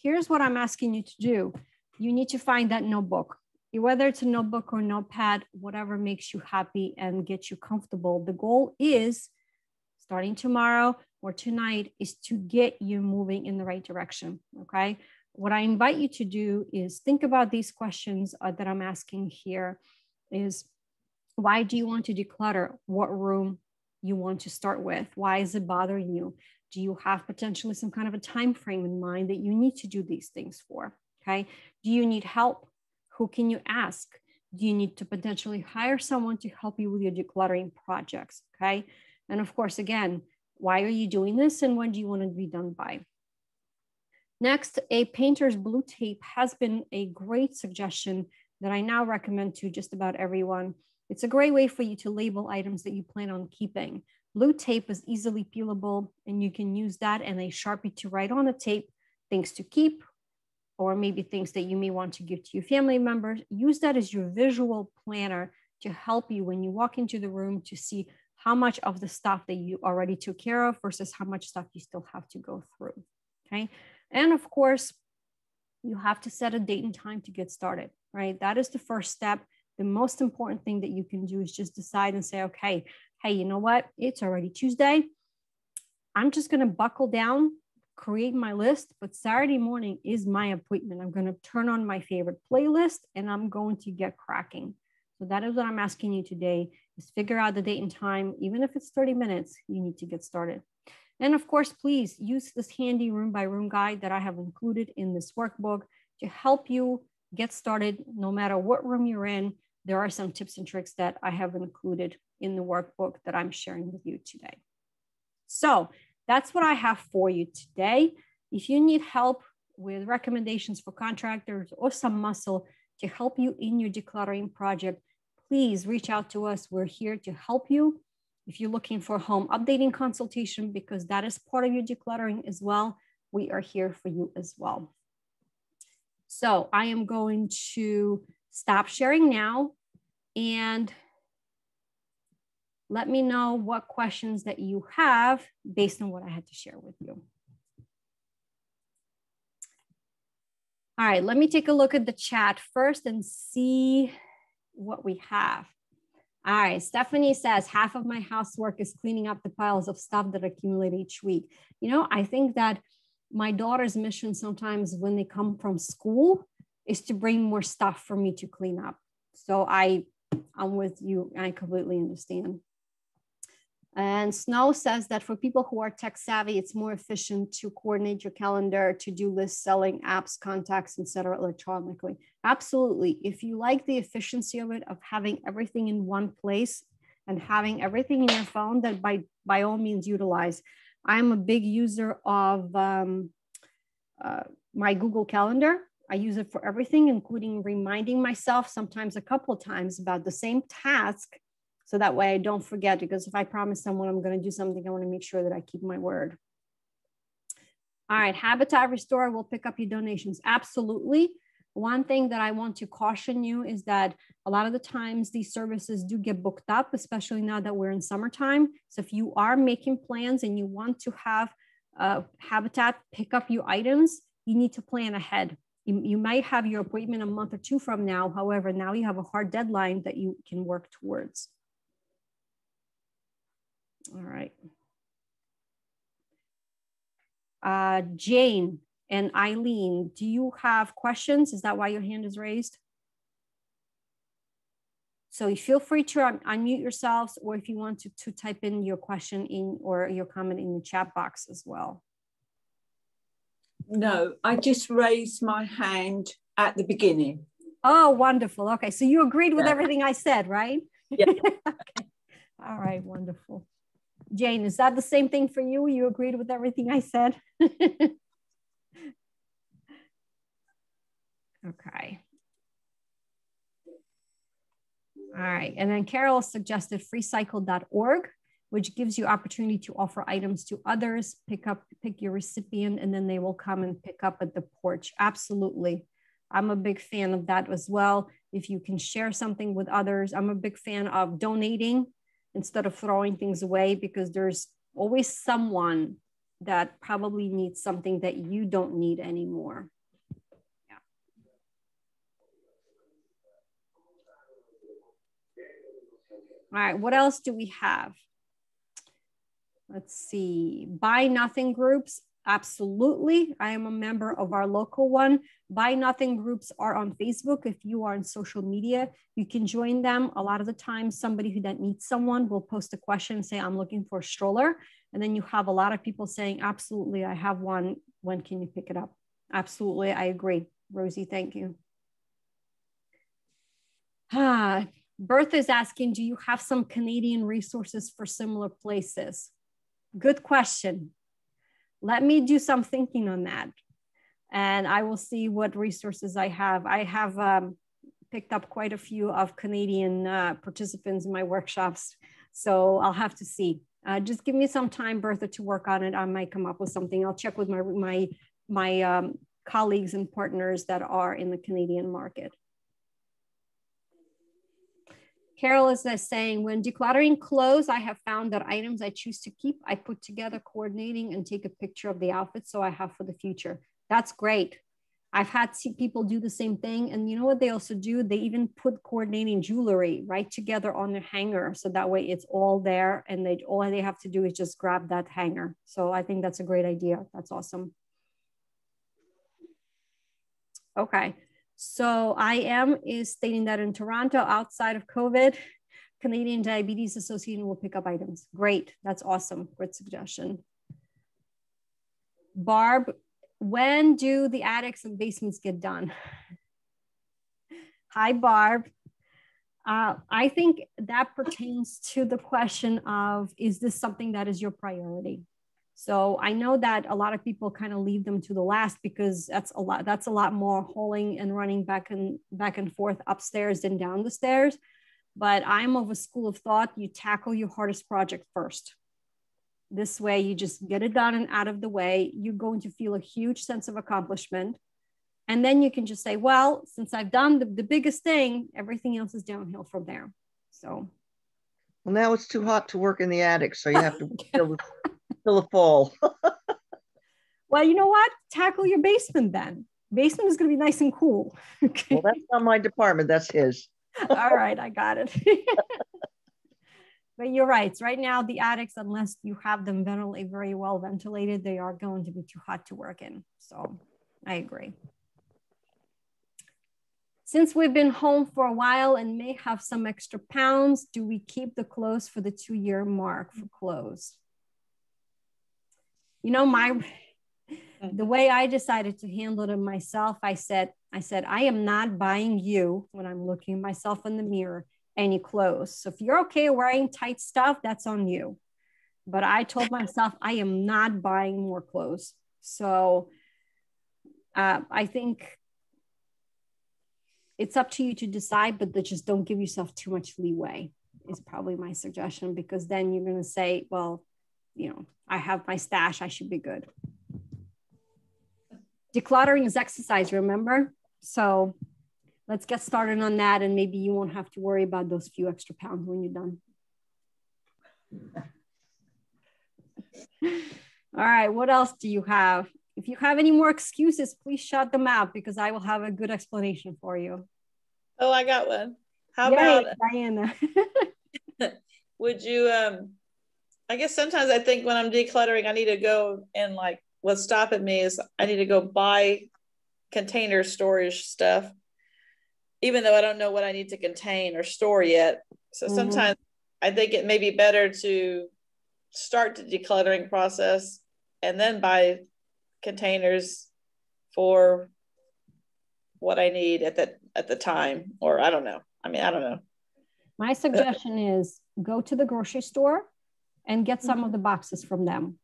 Here's what I'm asking you to do. You need to find that notebook whether it's a notebook or notepad, whatever makes you happy and gets you comfortable. The goal is starting tomorrow or tonight is to get you moving in the right direction. Okay. What I invite you to do is think about these questions uh, that I'm asking here is why do you want to declutter? What room you want to start with? Why is it bothering you? Do you have potentially some kind of a time frame in mind that you need to do these things for? Okay. Do you need help? Who can you ask? Do you need to potentially hire someone to help you with your decluttering projects? Okay. And of course, again, why are you doing this and when do you want to be done by? Next, a painter's blue tape has been a great suggestion that I now recommend to just about everyone. It's a great way for you to label items that you plan on keeping. Blue tape is easily peelable and you can use that and a Sharpie to write on the tape things to keep, or maybe things that you may want to give to your family members. Use that as your visual planner to help you when you walk into the room to see how much of the stuff that you already took care of versus how much stuff you still have to go through. Okay. And of course, you have to set a date and time to get started, right? That is the first step. The most important thing that you can do is just decide and say, okay, hey, you know what? It's already Tuesday. I'm just going to buckle down create my list, but Saturday morning is my appointment. I'm going to turn on my favorite playlist and I'm going to get cracking. So that is what I'm asking you today is figure out the date and time. Even if it's 30 minutes, you need to get started. And of course, please use this handy room by room guide that I have included in this workbook to help you get started no matter what room you're in. There are some tips and tricks that I have included in the workbook that I'm sharing with you today. So that's what I have for you today. If you need help with recommendations for contractors or some muscle to help you in your decluttering project, please reach out to us. We're here to help you. If you're looking for home updating consultation, because that is part of your decluttering as well, we are here for you as well. So I am going to stop sharing now and let me know what questions that you have based on what I had to share with you. All right, let me take a look at the chat first and see what we have. All right, Stephanie says half of my housework is cleaning up the piles of stuff that accumulate each week. You know, I think that my daughter's mission sometimes when they come from school is to bring more stuff for me to clean up. So I, I'm with you. I completely understand. And Snow says that for people who are tech savvy, it's more efficient to coordinate your calendar, to-do list, selling apps, contacts, etc. electronically. Absolutely. If you like the efficiency of it, of having everything in one place and having everything in your phone, that by, by all means utilize. I'm a big user of um, uh, my Google Calendar. I use it for everything, including reminding myself sometimes a couple of times about the same task so that way I don't forget because if I promise someone I'm going to do something, I want to make sure that I keep my word. All right, Habitat Restore will pick up your donations. Absolutely. One thing that I want to caution you is that a lot of the times these services do get booked up, especially now that we're in summertime. So if you are making plans and you want to have uh, Habitat pick up your items, you need to plan ahead. You, you might have your appointment a month or two from now. However, now you have a hard deadline that you can work towards. All right. Uh, Jane and Eileen, do you have questions? Is that why your hand is raised? So you feel free to un unmute yourselves or if you want to, to type in your question in or your comment in the chat box as well. No, I just raised my hand at the beginning. Oh, wonderful. Okay, so you agreed with yeah. everything I said, right? Yeah. okay. All right, wonderful. Jane, is that the same thing for you? You agreed with everything I said? okay. All right, and then Carol suggested freecycle.org, which gives you opportunity to offer items to others, pick up, pick your recipient, and then they will come and pick up at the porch. Absolutely. I'm a big fan of that as well. If you can share something with others, I'm a big fan of donating instead of throwing things away because there's always someone that probably needs something that you don't need anymore. Yeah. All right, what else do we have? Let's see, buy nothing groups. Absolutely. I am a member of our local one. Buy Nothing groups are on Facebook. If you are on social media, you can join them. A lot of the time, somebody who that needs someone will post a question say, I'm looking for a stroller. And then you have a lot of people saying, Absolutely, I have one. When can you pick it up? Absolutely. I agree. Rosie, thank you. Ah, Bertha is asking, do you have some Canadian resources for similar places? Good question let me do some thinking on that and I will see what resources I have. I have um, picked up quite a few of Canadian uh, participants in my workshops, so I'll have to see. Uh, just give me some time, Bertha, to work on it. I might come up with something. I'll check with my my my um, colleagues and partners that are in the Canadian market. Carol is saying, when decluttering clothes, I have found that items I choose to keep, I put together coordinating and take a picture of the outfit so I have for the future. That's great. I've had people do the same thing. And you know what they also do? They even put coordinating jewelry right together on their hanger. So that way it's all there and they all they have to do is just grab that hanger. So I think that's a great idea. That's awesome. Okay. So I am is stating that in Toronto, outside of COVID, Canadian Diabetes Association will pick up items. Great, that's awesome, great suggestion. Barb, when do the attics and basements get done? Hi, Barb. Uh, I think that pertains to the question of, is this something that is your priority? So I know that a lot of people kind of leave them to the last because that's a lot. That's a lot more hauling and running back and back and forth upstairs than down the stairs. But I'm of a school of thought: you tackle your hardest project first. This way, you just get it done and out of the way. You're going to feel a huge sense of accomplishment. And then you can just say, well, since I've done the, the biggest thing, everything else is downhill from there. So well, now it's too hot to work in the attic, so you have to fill, fill the fall. well, you know what? Tackle your basement then. Basement is going to be nice and cool. okay. Well, that's not my department. That's his. All right, I got it. but you're right. Right now, the attics, unless you have them ventilated very well ventilated, they are going to be too hot to work in. So I agree. Since we've been home for a while and may have some extra pounds, do we keep the clothes for the two year mark for clothes? You know, my the way I decided to handle it myself, I said, I said, I am not buying you when I'm looking myself in the mirror any clothes. So if you're okay wearing tight stuff, that's on you. But I told myself I am not buying more clothes. So uh, I think it's up to you to decide, but just don't give yourself too much leeway, is probably my suggestion, because then you're going to say, well, you know, I have my stash, I should be good. Decluttering is exercise, remember? So let's get started on that, and maybe you won't have to worry about those few extra pounds when you're done. All right, what else do you have? If you have any more excuses, please shut them out because I will have a good explanation for you. Oh, I got one. How Yay, about Diana? would you um I guess sometimes I think when I'm decluttering, I need to go and like what's stopping me is I need to go buy container storage stuff, even though I don't know what I need to contain or store yet. So mm-hmm. sometimes I think it may be better to start the decluttering process and then buy containers for what I need at that at the time, or I don't know. I mean, I don't know. My suggestion is go to the grocery store and get some of the boxes from them.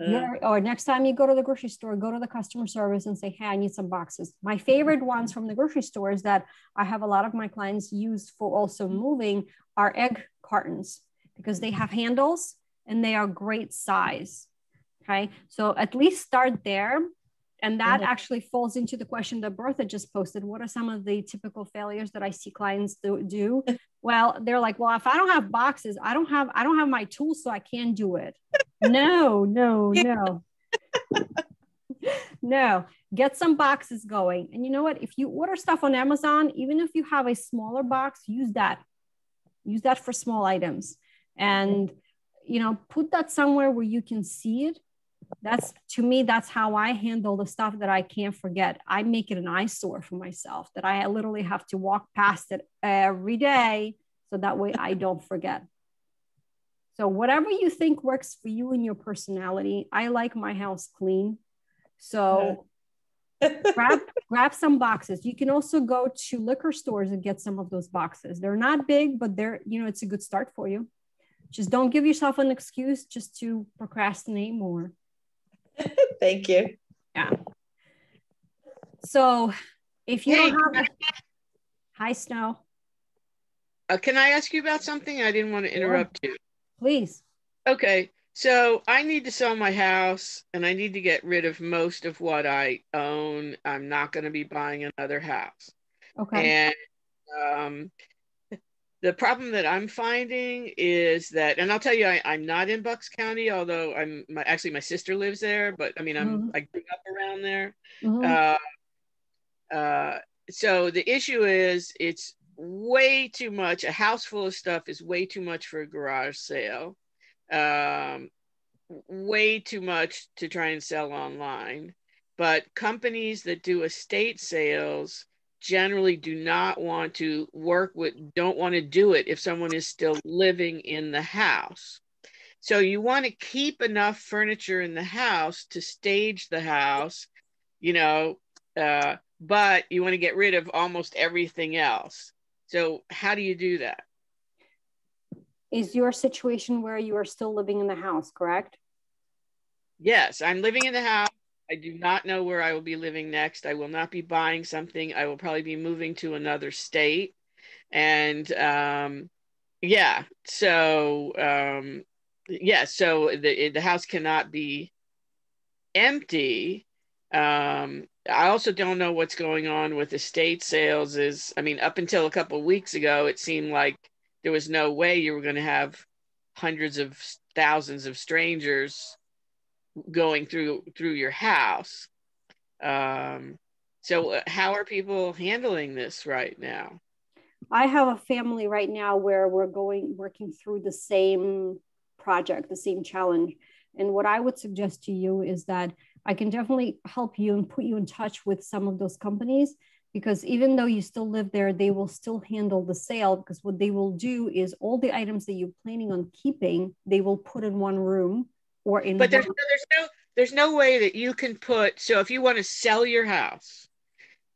Mm. or next time you go to the grocery store, go to the customer service and say, Hey, I need some boxes. My favorite ones from the grocery stores that I have a lot of my clients use for also moving are egg cartons because they have handles and they are great size. Okay. So at least start there and that mm-hmm. actually falls into the question that Bertha just posted. What are some of the typical failures that I see clients do? do? Well, they're like, well, if I don't have boxes, I don't have, I don't have my tools, so I can't do it. no, no, no. no, get some boxes going. And you know what? If you order stuff on Amazon, even if you have a smaller box, use that. Use that for small items. And you know, put that somewhere where you can see it that's to me that's how i handle the stuff that i can't forget. I make it an eyesore for myself that i literally have to walk past it every day so that way i don't forget. So whatever you think works for you and your personality i like my house clean. So grab grab some boxes. You can also go to liquor stores and get some of those boxes. They're not big but they're you know it's a good start for you. Just don't give yourself an excuse just to procrastinate more Thank you. Yeah. So if you hey, don't have, hi Snow. Uh, can I ask you about something? I didn't want to interrupt you. Please. Okay. So I need to sell my house and I need to get rid of most of what I own. I'm not going to be buying another house. Okay. And um, the problem that I'm finding is that, and I'll tell you, I, am not in Bucks County, although I'm my, actually my sister lives there, but I mean, I'm mm-hmm. I grew up around there. Mm-hmm. Uh, uh, so the issue is, it's way too much. A house full of stuff is way too much for a garage sale. Um, way too much to try and sell online. But companies that do estate sales generally do not want to work with, don't want to do it if someone is still living in the house. So you want to keep enough furniture in the house to stage the house, you know, uh, but you want to get rid of almost everything else. So how do you do that? Is your situation where you are still living in the house, correct? yes, I'm living in the house. I do not know where I will be living next. I will not be buying something. I will probably be moving to another state. And um, yeah, so um, yeah, so the the house cannot be empty. Um, I also don't know what's going on with estate sales. Is I mean, up until a couple of weeks ago, it seemed like there was no way you were going to have hundreds of thousands of strangers going through through your house. Um, so, uh, how are people handling this right now? I have a family right now where we're going working through the same project, the same challenge. And what I would suggest to you is that I can definitely help you and put you in touch with some of those companies because even though you still live there, they will still handle the sale because what they will do is all the items that you're planning on keeping, they will put in one room or in. But there's, there's no there's no way that you can put. So if you want to sell your house,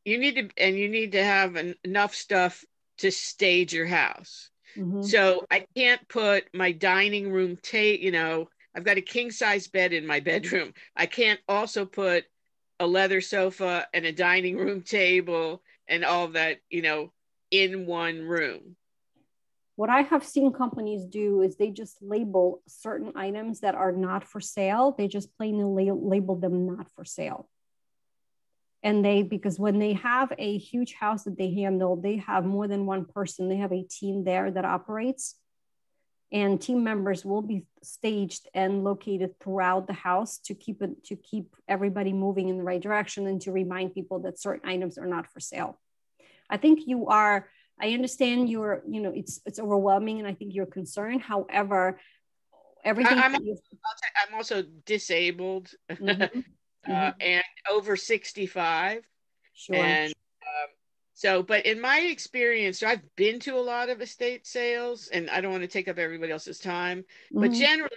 you need to and you need to have an, enough stuff to stage your house. Mm-hmm. So I can't put my dining room tape. You know, I've got a king size bed in my bedroom. I can't also put a leather sofa and a dining room table and all that, you know, in one room. What I have seen companies do is they just label certain items that are not for sale. They just plainly label them not for sale. And they, because when they have a huge house that they handle, they have more than one person, they have a team there that operates and team members will be staged and located throughout the house to keep it to keep everybody moving in the right direction and to remind people that certain items are not for sale i think you are i understand you're you know it's it's overwhelming and i think you're concerned however everything i'm, I'm also disabled mm-hmm. uh, mm-hmm. and over 65 sure. and so, but in my experience, so I've been to a lot of estate sales, and I don't want to take up everybody else's time, mm-hmm. but generally,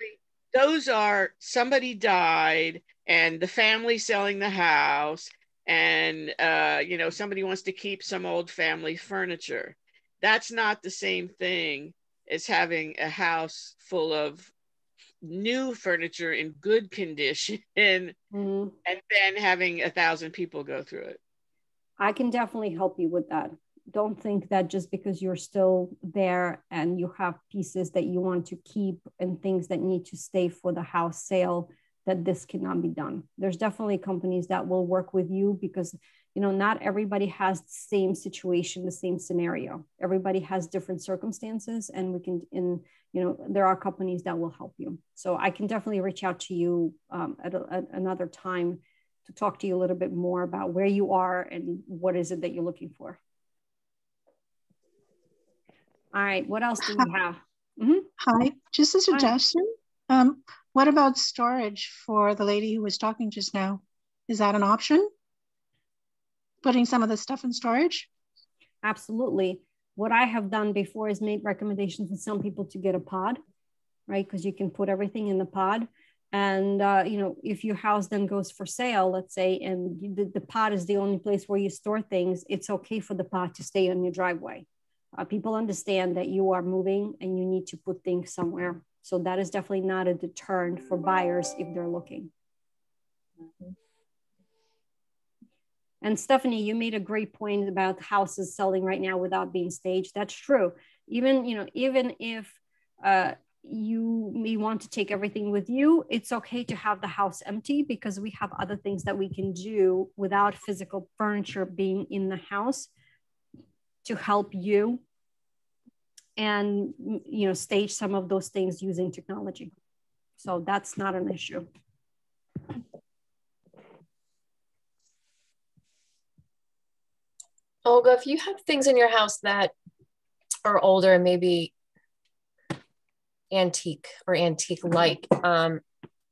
those are somebody died and the family selling the house, and uh, you know somebody wants to keep some old family furniture. That's not the same thing as having a house full of new furniture in good condition mm-hmm. and then having a thousand people go through it. I can definitely help you with that. Don't think that just because you're still there and you have pieces that you want to keep and things that need to stay for the house sale, that this cannot be done. There's definitely companies that will work with you because you know not everybody has the same situation the same scenario everybody has different circumstances and we can in you know there are companies that will help you so i can definitely reach out to you um, at, a, at another time to talk to you a little bit more about where you are and what is it that you're looking for. All right, what else do we have? Mm-hmm. Hi, just a suggestion. Um, what about storage for the lady who was talking just now? Is that an option? Putting some of the stuff in storage? Absolutely. What I have done before is made recommendations to some people to get a pod, right? Because you can put everything in the pod and uh, you know if your house then goes for sale let's say and the, the pod is the only place where you store things it's okay for the pod to stay on your driveway uh, people understand that you are moving and you need to put things somewhere so that is definitely not a deterrent for buyers if they're looking. And stephanie you made a great point about houses selling right now without being staged. That's true. Even you know even if uh, you may want to take everything with you, it's okay to have the house empty because we have other things that we can do without physical furniture being in the house to help you and you know stage some of those things using technology. So that's not an issue. Olga, if you have things in your house that are older and maybe antique or antique like. Um,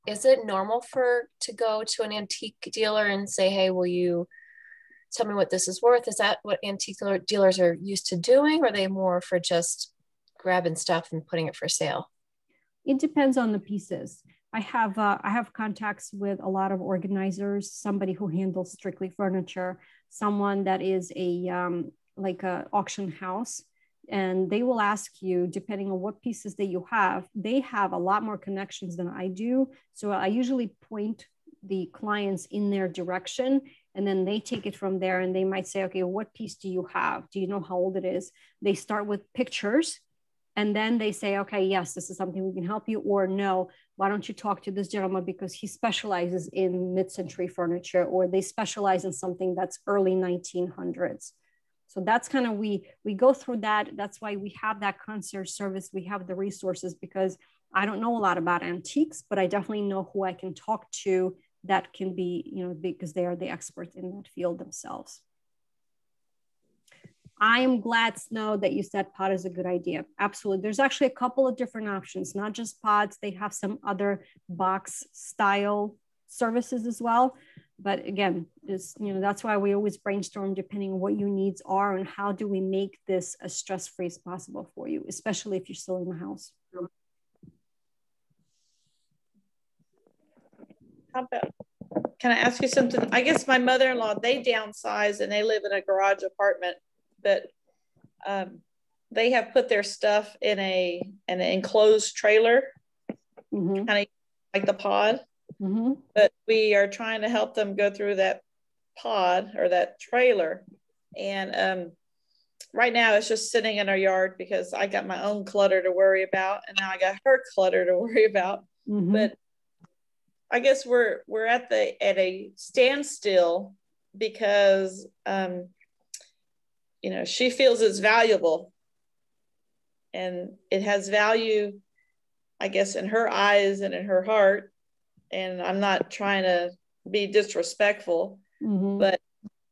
is it normal for to go to an antique dealer and say, hey, will you tell me what this is worth? Is that what antique dealers are used to doing? Or are they more for just grabbing stuff and putting it for sale? It depends on the pieces. I have uh, I have contacts with a lot of organizers. Somebody who handles strictly furniture, someone that is a um, like a auction house and they will ask you depending on what pieces that you have they have a lot more connections than i do so i usually point the clients in their direction and then they take it from there and they might say okay what piece do you have? Do you know how old it is? They start with pictures and then they say okay yes this is something we can help you or no why don't you talk to this gentleman because he specializes in mid-century furniture or they specialize in something that's early 1900s so that's kind of we we go through that. That's why we have that concierge service. We have the resources because i don't know a lot about antiques but i definitely know who i can talk to that can be you know because they are the experts in that field themselves I am glad, Snow, that you said pod is a good idea. Absolutely. There's actually a couple of different options, not just pods. They have some other box style services as well but again is you know that's why we always brainstorm depending on what your needs are and how do we make this as stress free as possible for you especially if you're still in the house um, how about can i ask you something i guess my mother-in-law they downsize and they live in a garage apartment but um, they have put their stuff in a an enclosed trailer mm-hmm. kind of like the pod Mm-hmm. But we are trying to help them go through that pod or that trailer. And um, right now it's just sitting in our yard because I got my own clutter to worry about. And now I got her clutter to worry about. Mm-hmm. But I guess we're we're at the at a standstill because um, you know she feels it's valuable and it has value i guess in her eyes and in her heart and I'm not trying to be disrespectful, mm-hmm. but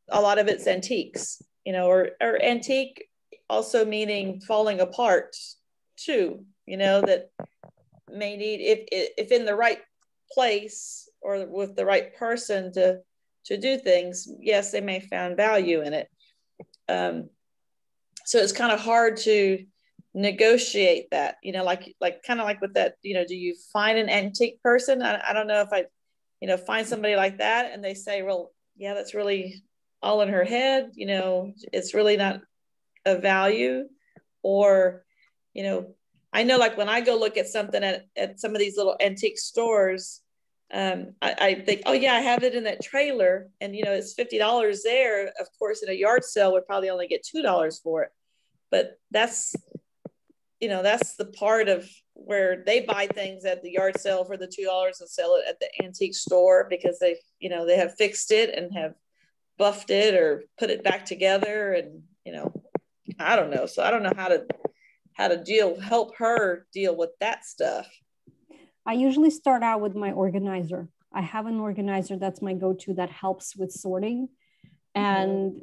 a lot of it's antiques, you know, or, or antique also meaning falling apart too, you know, that may need, if, if in the right place or with the right person to, to do things, yes, they may find value in it. Um, so it's kind of hard to negotiate that you know like like kind of like with that you know do you find an antique person I, I don't know if i you know find somebody like that and they say well yeah that's really all in her head you know it's really not a value or you know i know like when i go look at something at, at some of these little antique stores um, I, I, think, oh yeah, I have it in that trailer, and you know it's fifty dollars there. Of course, in a yard sale, would probably only get two dollars for it, but that's you know that's the part of where they buy things at the yard sale for the two dollars and sell it at the antique store because they you know they have fixed it and have buffed it or put it back together and you know i don't know so i don't know how to how to deal help her deal with that stuff i usually start out with my organizer i have an organizer that's my go-to that helps with sorting and mm-hmm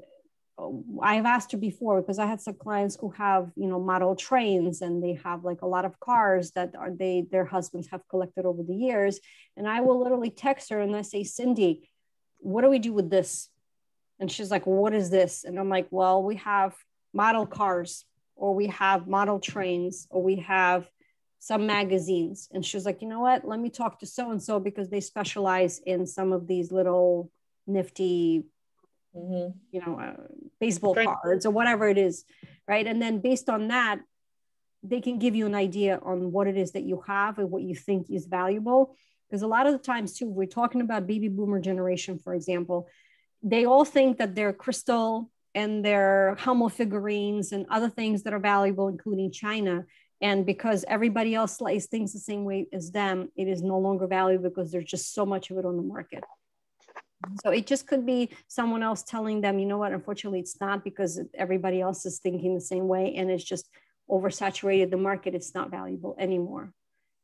I've asked her before because I had some clients who have, you know, model trains and they have like a lot of cars that are they their husbands have collected over the years. And I will literally text her and I say, Cindy, what do we do with this? And she's like, what is this? And I'm like, well, we have model cars or we have model trains or we have some magazines. And she was like, you know what? Let me talk to so and so because they specialize in some of these little nifty mm-hmm. you know, uh, baseball cards or whatever it is, right? And then based on that, they can give you an idea on what it is that you have and what you think is valuable. Because a lot of the times, too, we're talking about baby boomer generation, for example, they all think that their crystal and their Hummel figurines and other things that are valuable, including China. And because everybody else likes things the same way as them, it is no longer valuable because there's just so much of it on the market. So it just could be someone else telling them, you know what, unfortunately, it's not because everybody else is thinking the same way and it's just oversaturated the market. It's not valuable anymore.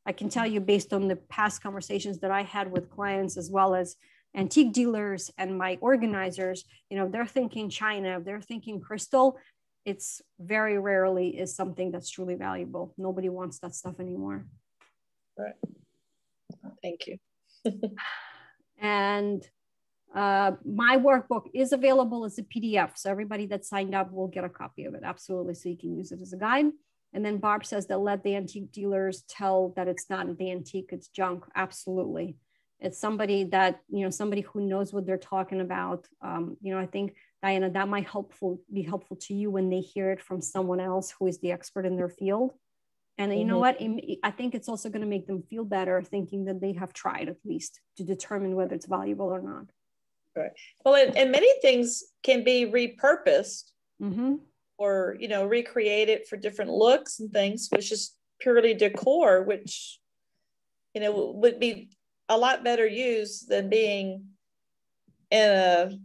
I can tell you based on the past conversations that I had with clients as well as antique dealers and my organizers, you know, they're thinking China, they're thinking crystal. It's very rarely is something that's truly valuable. Nobody wants that stuff anymore. Right. Thank you. and uh, my workbook is available as a PDF. So everybody that signed up will get a copy of it. Absolutely. So you can use it as a guide. And then Barb says that let the antique dealers tell that it's not the antique, it's junk. Absolutely. It's somebody that, you know, somebody who knows what they're talking about. Um, you know, I think Diana, that might helpful be helpful to you when they hear it from someone else who is the expert in their field. And you know mm-hmm. what? I think it's also going to make them feel better thinking that they have tried at least to determine whether it's valuable or not. Right. Well, and, and many things can be repurposed mm-hmm. or, you know, recreated for different looks and things, which is purely decor, which, you know, would be a lot better used than being in a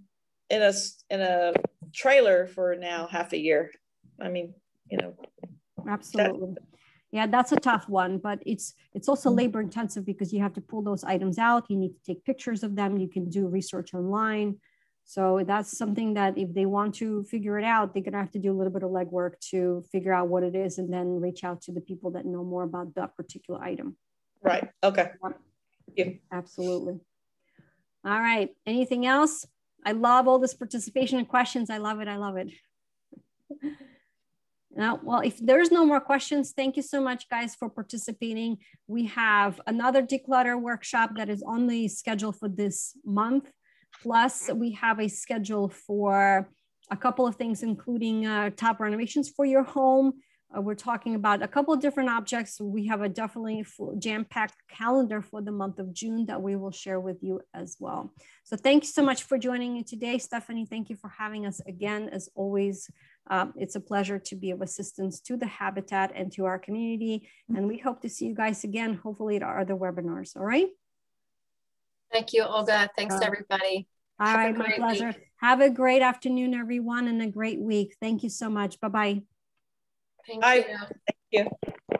in a in a trailer for now half a year. I mean, you know, absolutely. That, yeah, that's a tough one, but it's it's also labor intensive because you have to pull those items out. You need to take pictures of them. You can do research online. So that's something that if they want to figure it out, they're gonna have to do a little bit of legwork to figure out what it is and then reach out to the people that know more about that particular item. Right. Okay. Yeah. Absolutely. All right. Anything else? I love all this participation and questions. I love it. I love it. Now, well, if there's no more questions, thank you so much, guys, for participating. We have another declutter workshop that is on the schedule for this month. Plus, we have a schedule for a couple of things, including uh, top renovations for your home, uh, we're talking about a couple of different objects. We have a definitely jam-packed calendar for the month of June that we will share with you as well. So thank you so much for joining me today, Stephanie. Thank you for having us again. As always, um, it's a pleasure to be of assistance to the Habitat and to our community. And we hope to see you guys again, hopefully at our other webinars, all right? Thank you, Olga. Thanks uh, everybody. All Have right, my pleasure. Week. Have a great afternoon, everyone, and a great week. Thank you so much. Bye-bye. Thank Bye. you. Thank you.